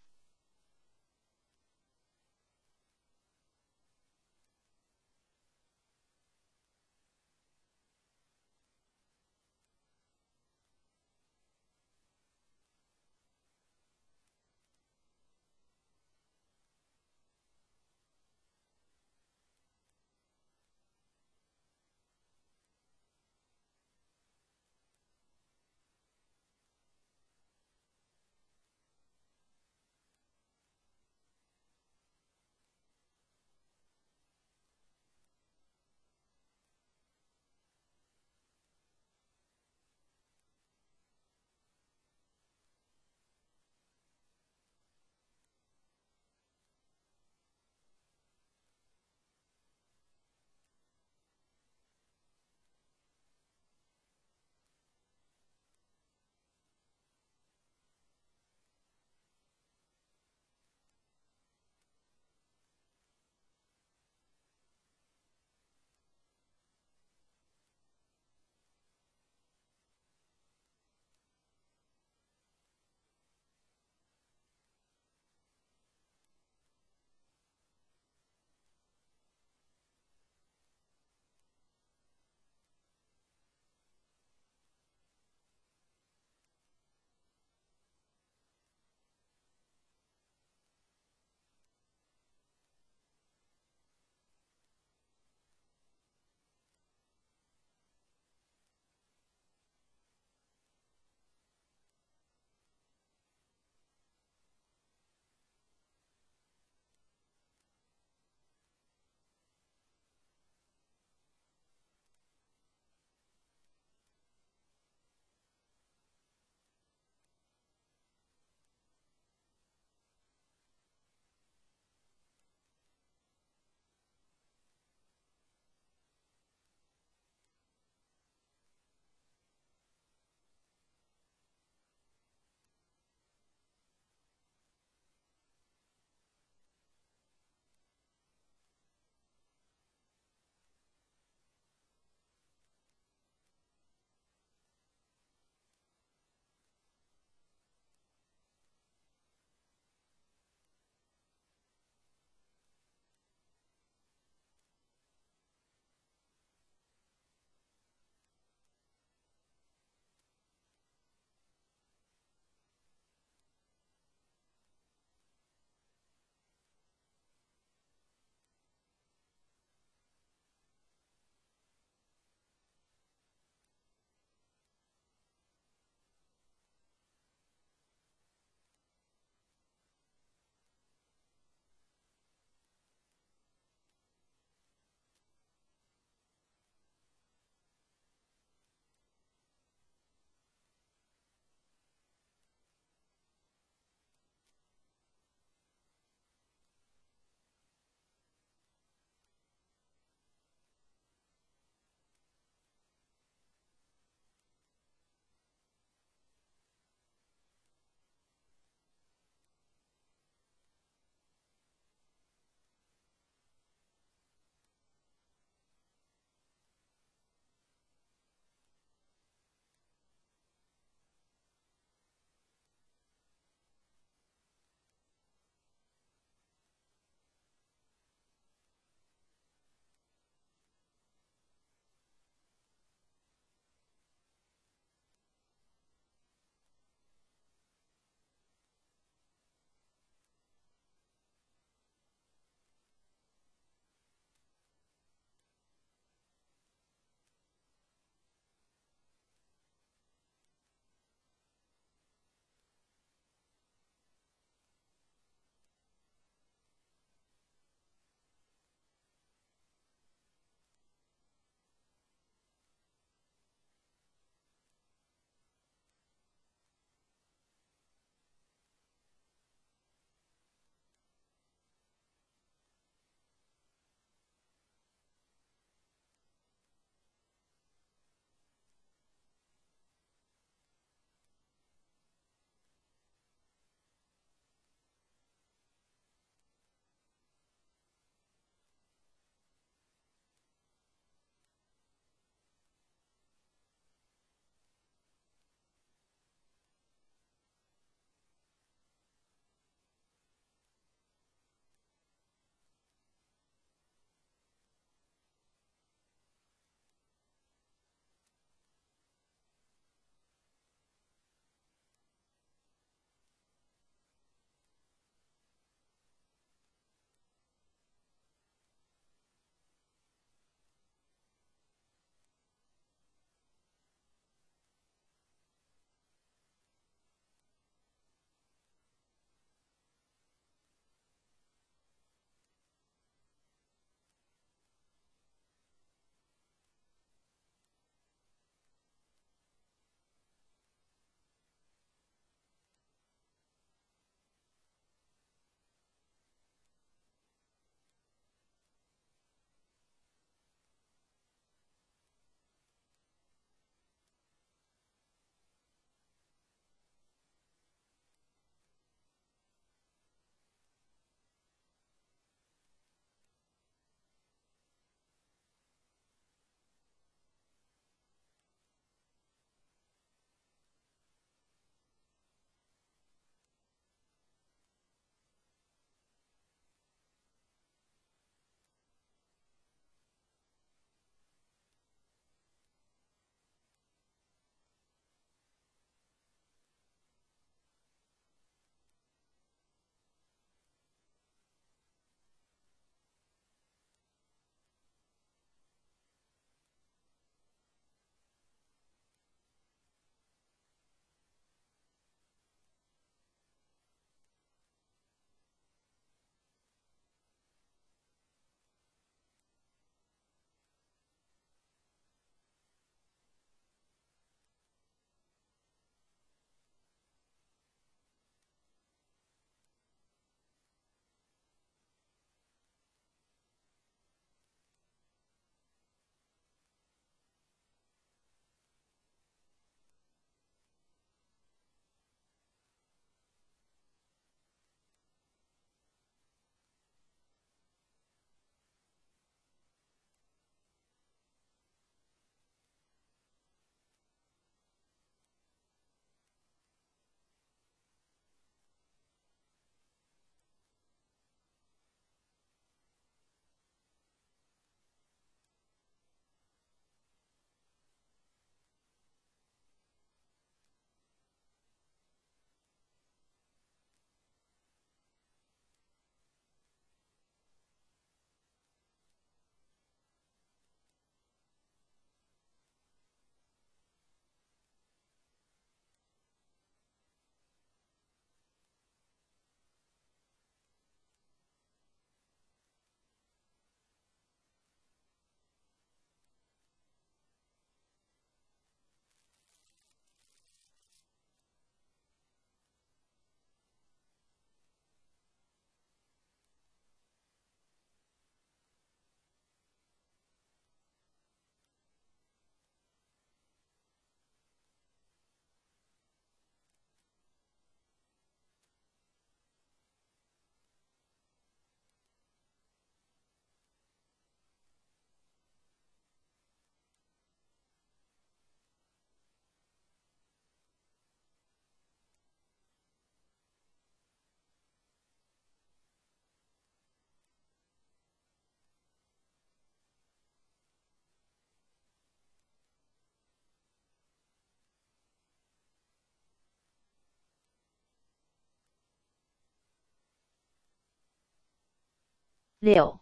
六。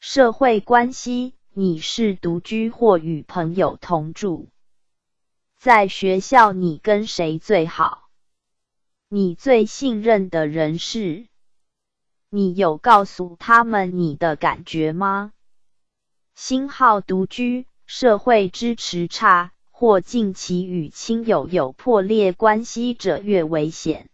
社会关系：你是独居或与朋友同住？在学校，你跟谁最好？你最信任的人是？你有告诉他们你的感觉吗？星号独居，社会支持差，或近期与亲友有破裂关系者越危险。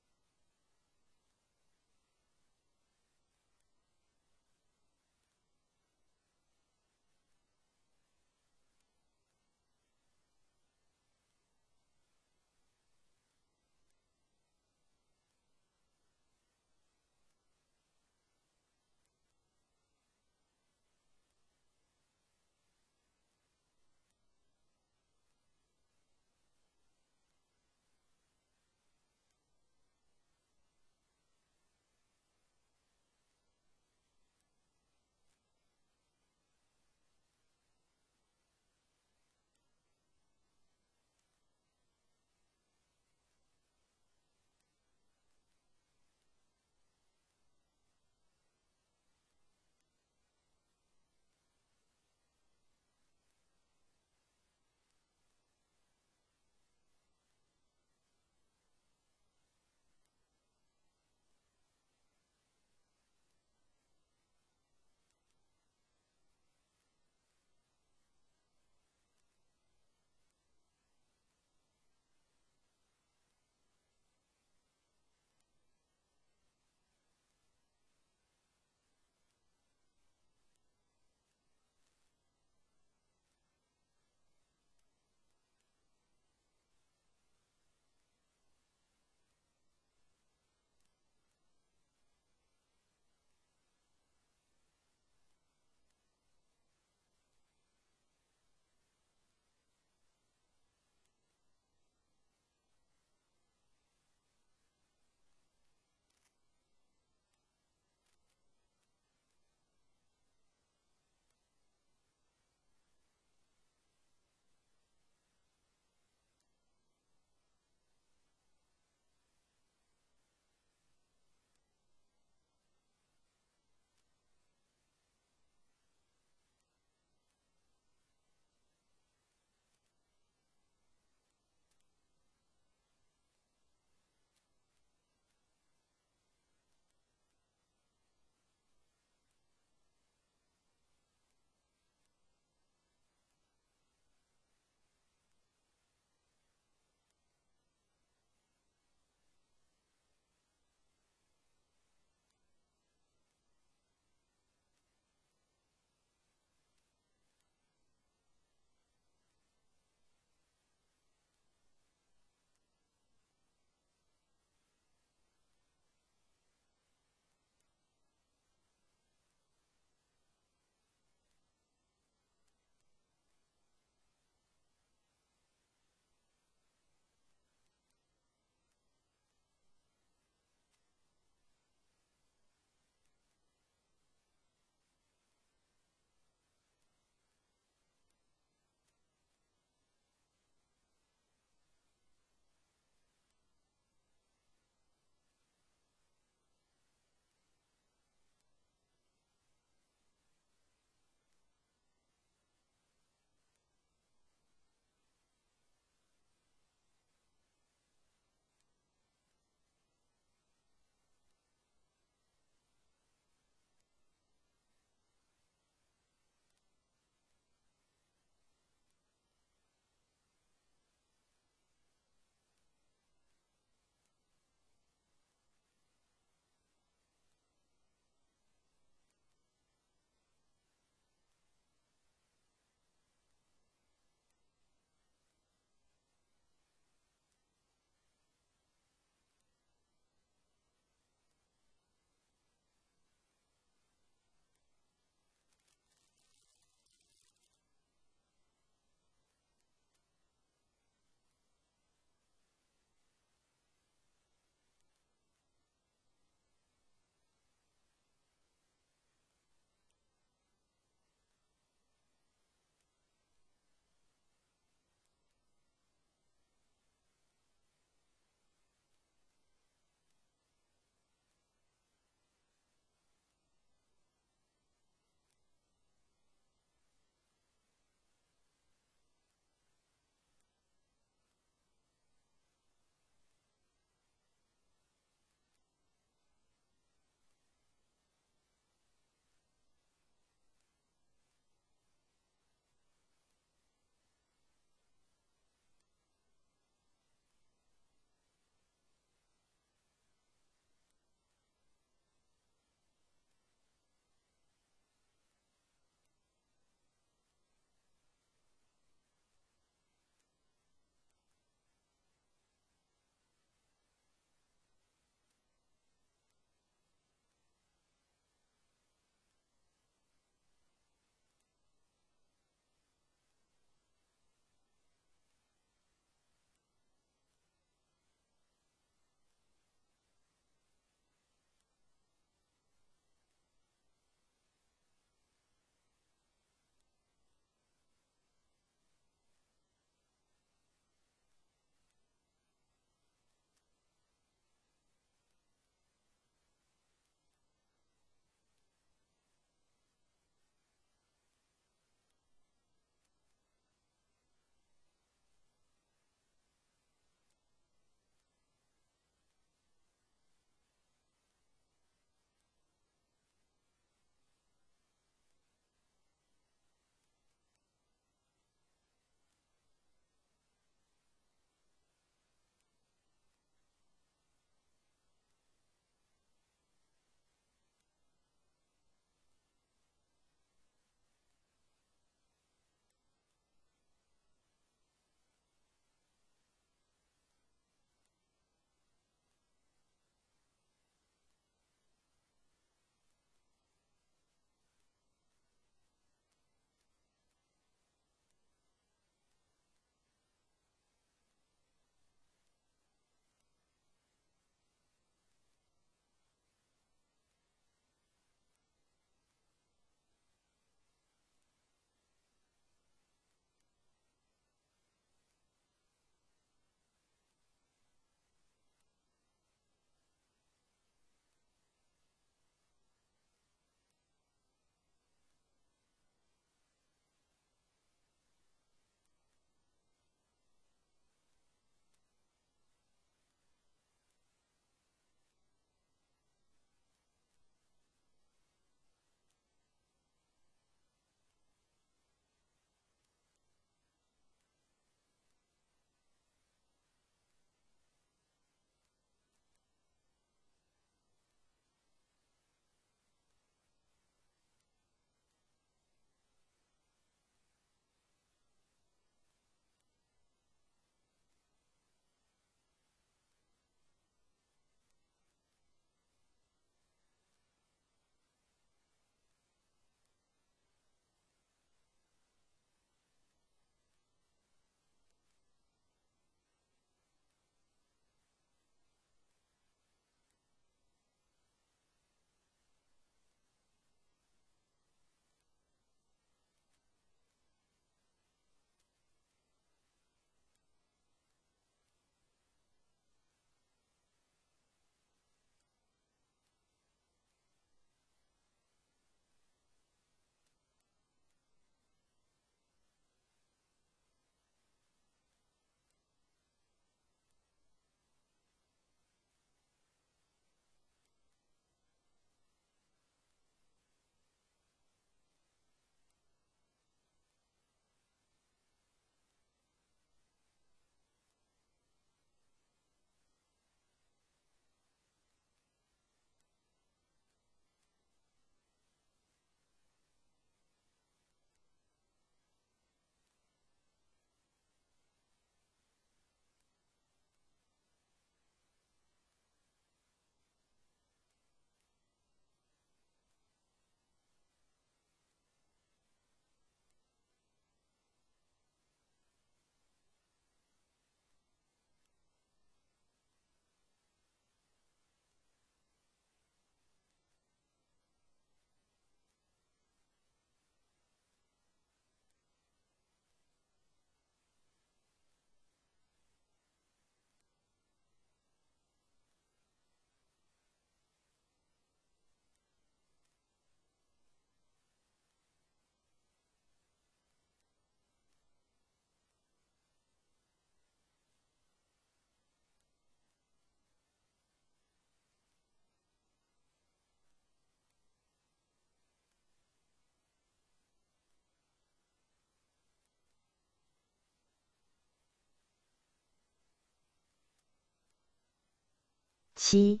七。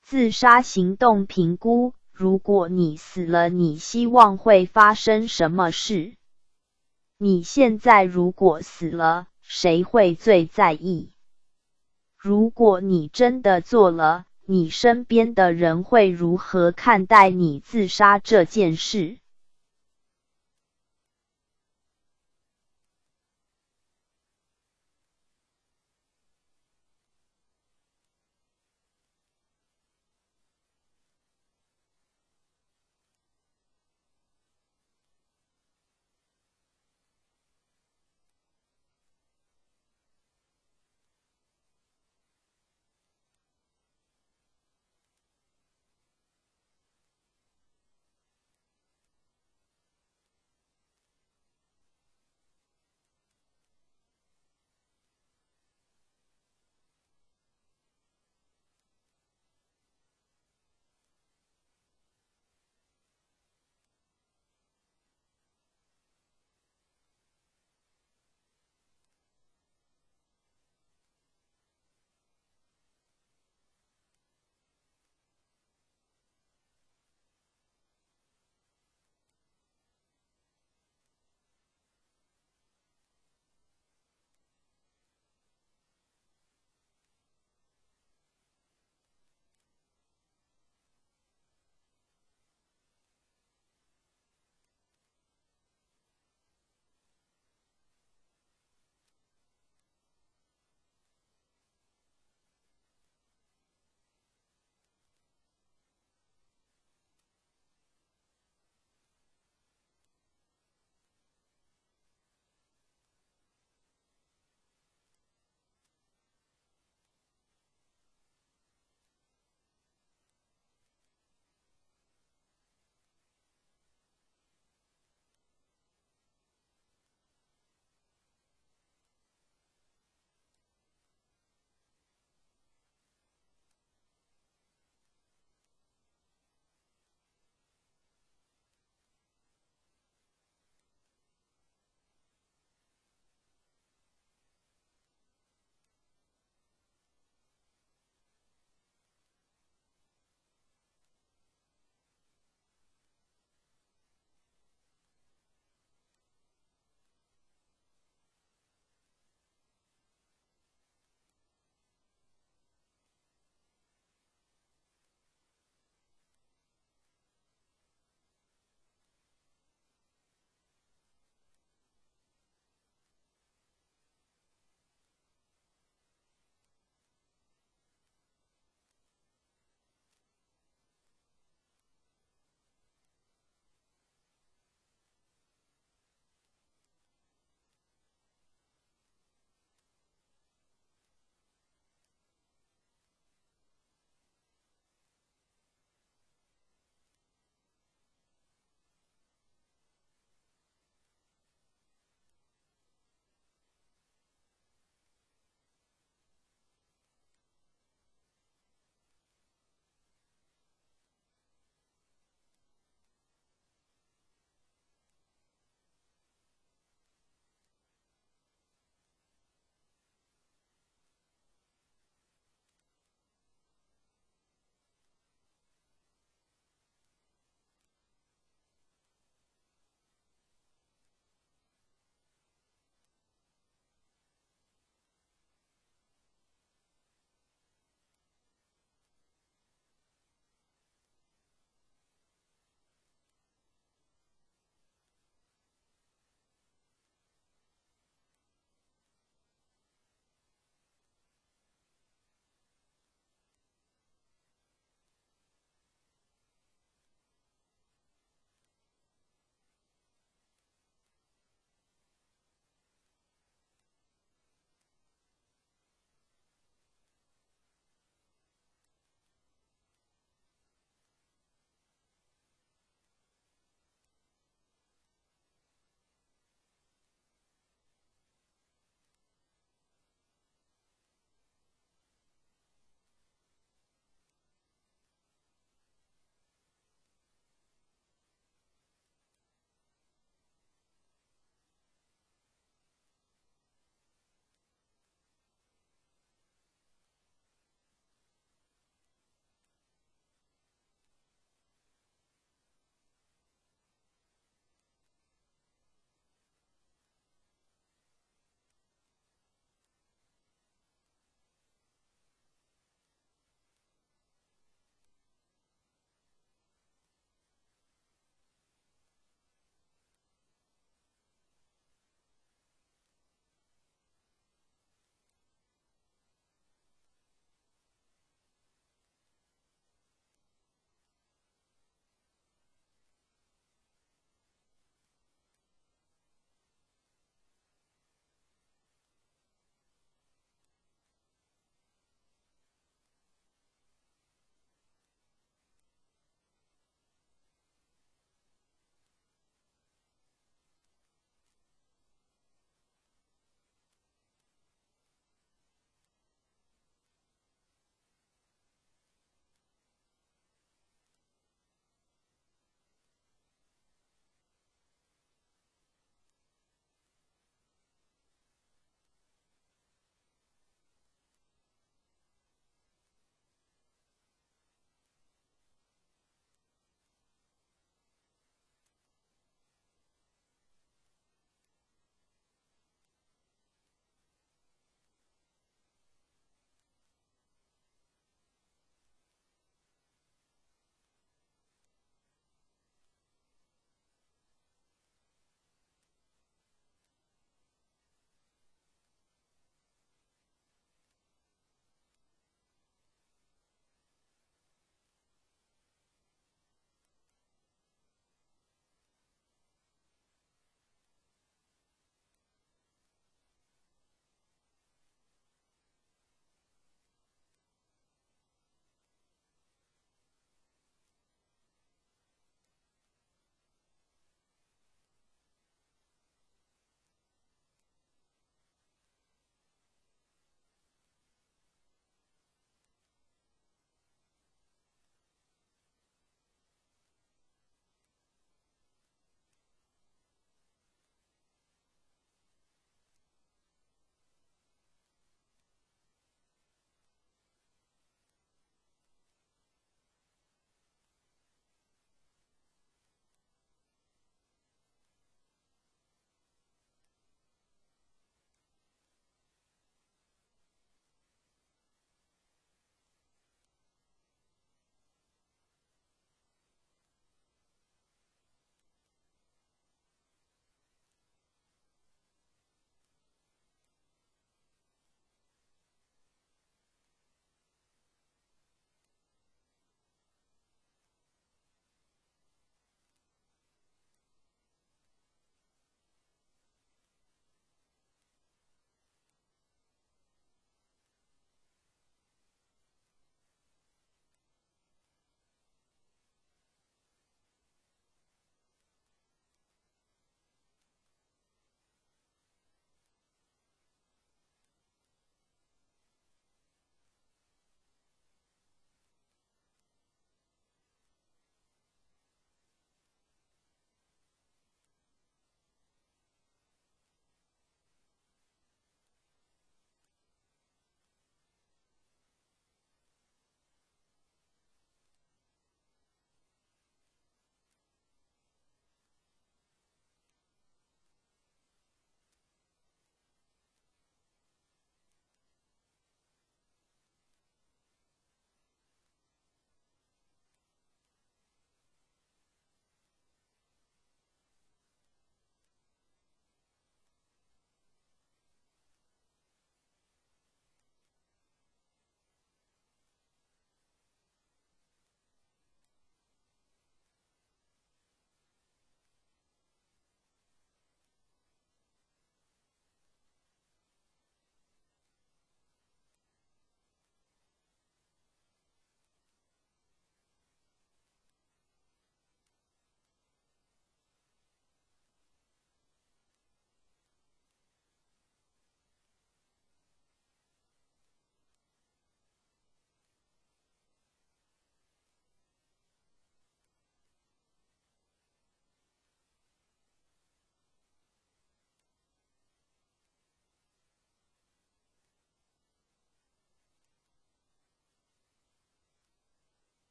自杀行动评估：如果你死了，你希望会发生什么事？你现在如果死了，谁会最在意？如果你真的做了，你身边的人会如何看待你自杀这件事？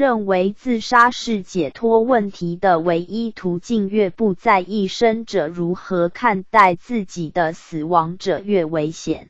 认为自杀是解脱问题的唯一途径，越不在意生者如何看待自己的死亡者越危险。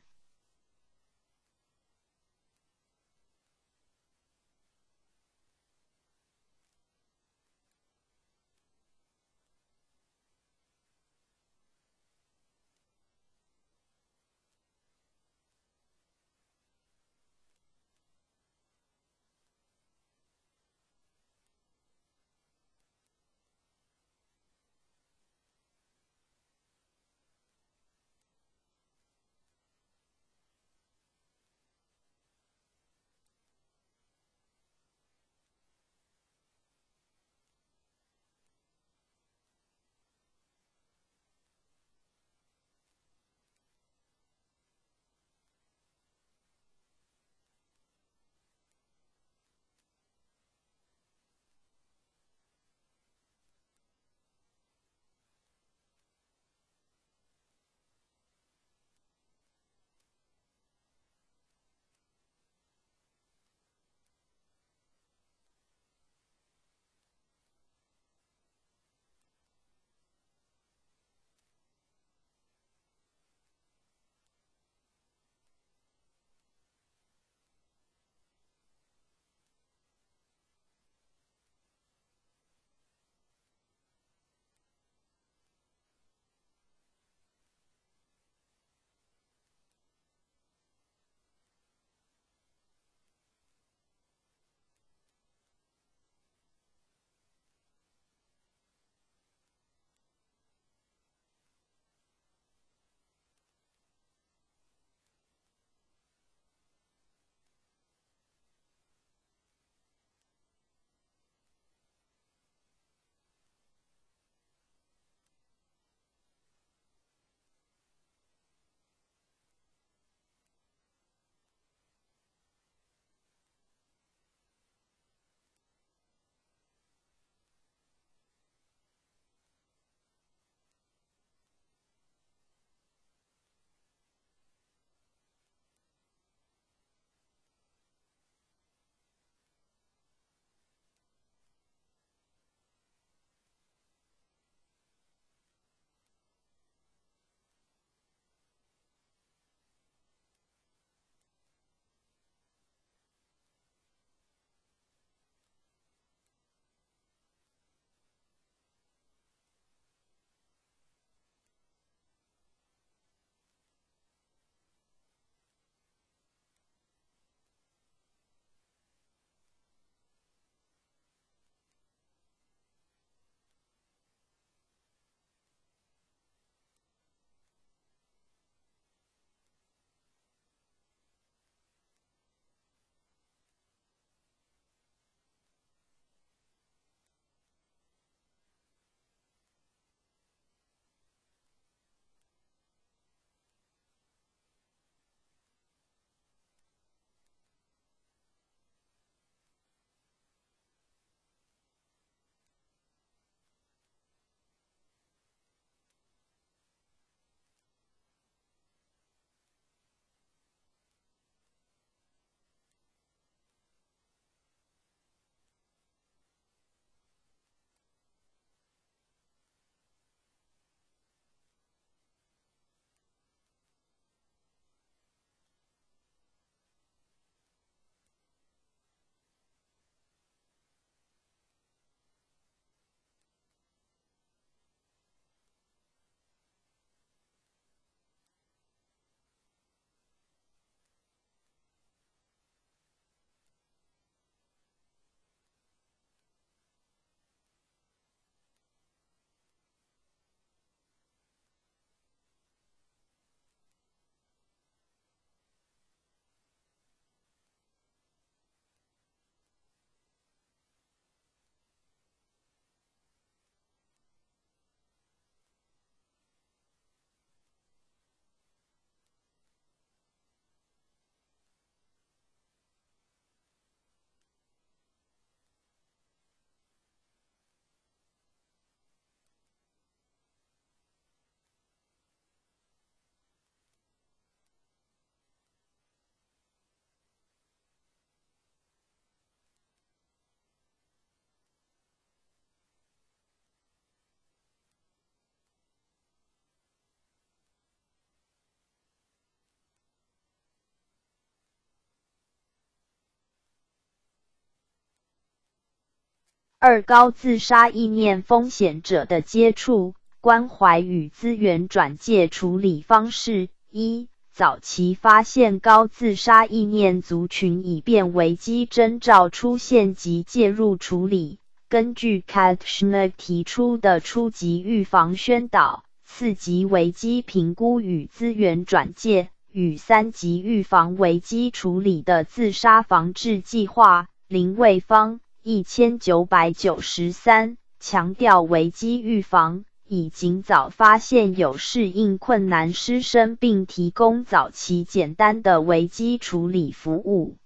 二、高自杀意念风险者的接触、关怀与资源转介处理方式。一、早期发现高自杀意念族群，以便危机征兆出现及介入处理。根据 Katchner 提出的初级预防宣导、四级危机评估与资源转介与三级预防危机处理的自杀防治计划，林卫方。一千九百九十三强调危机预防，以尽早发现有适应困难师生，并提供早期简单的危机处理服务。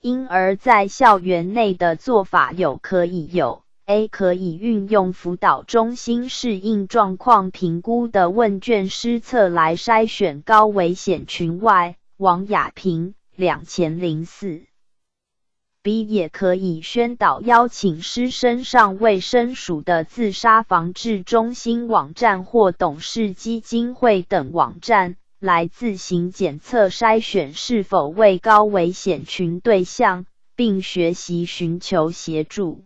因而，在校园内的做法有可以有：A 可以运用辅导中心适应状况评估的问卷施测来筛选高危险群外。王亚平，两千零四。B 也可以宣导邀请师生上卫生署的自杀防治中心网站或董事基金会等网站，来自行检测筛选是否为高危险群对象，并学习寻求协助。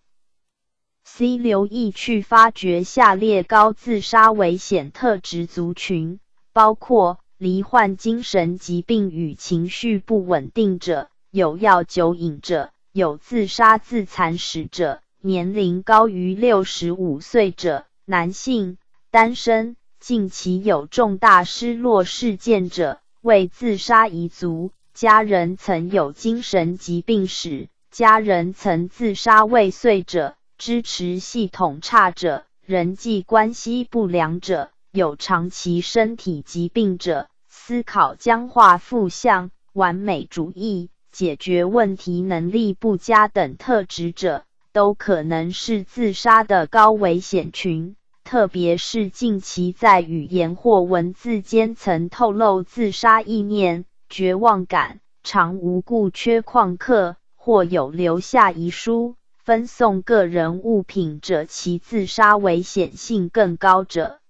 C 留意去发掘下列高自杀危险特质族群，包括罹患精神疾病与情绪不稳定者，有药酒瘾者。有自杀自残史者，年龄高于六十五岁者，男性，单身，近期有重大失落事件者，为自杀遗族，家人曾有精神疾病史，家人曾自杀未遂者，支持系统差者，人际关系不良者，有长期身体疾病者，思考僵化负向，完美主义。解决问题能力不佳等特质者，都可能是自杀的高危险群。特别是近期在语言或文字间曾透露自杀意念、绝望感、常无故缺旷课，或有留下遗书、分送个人物品者，其自杀危险性更高者。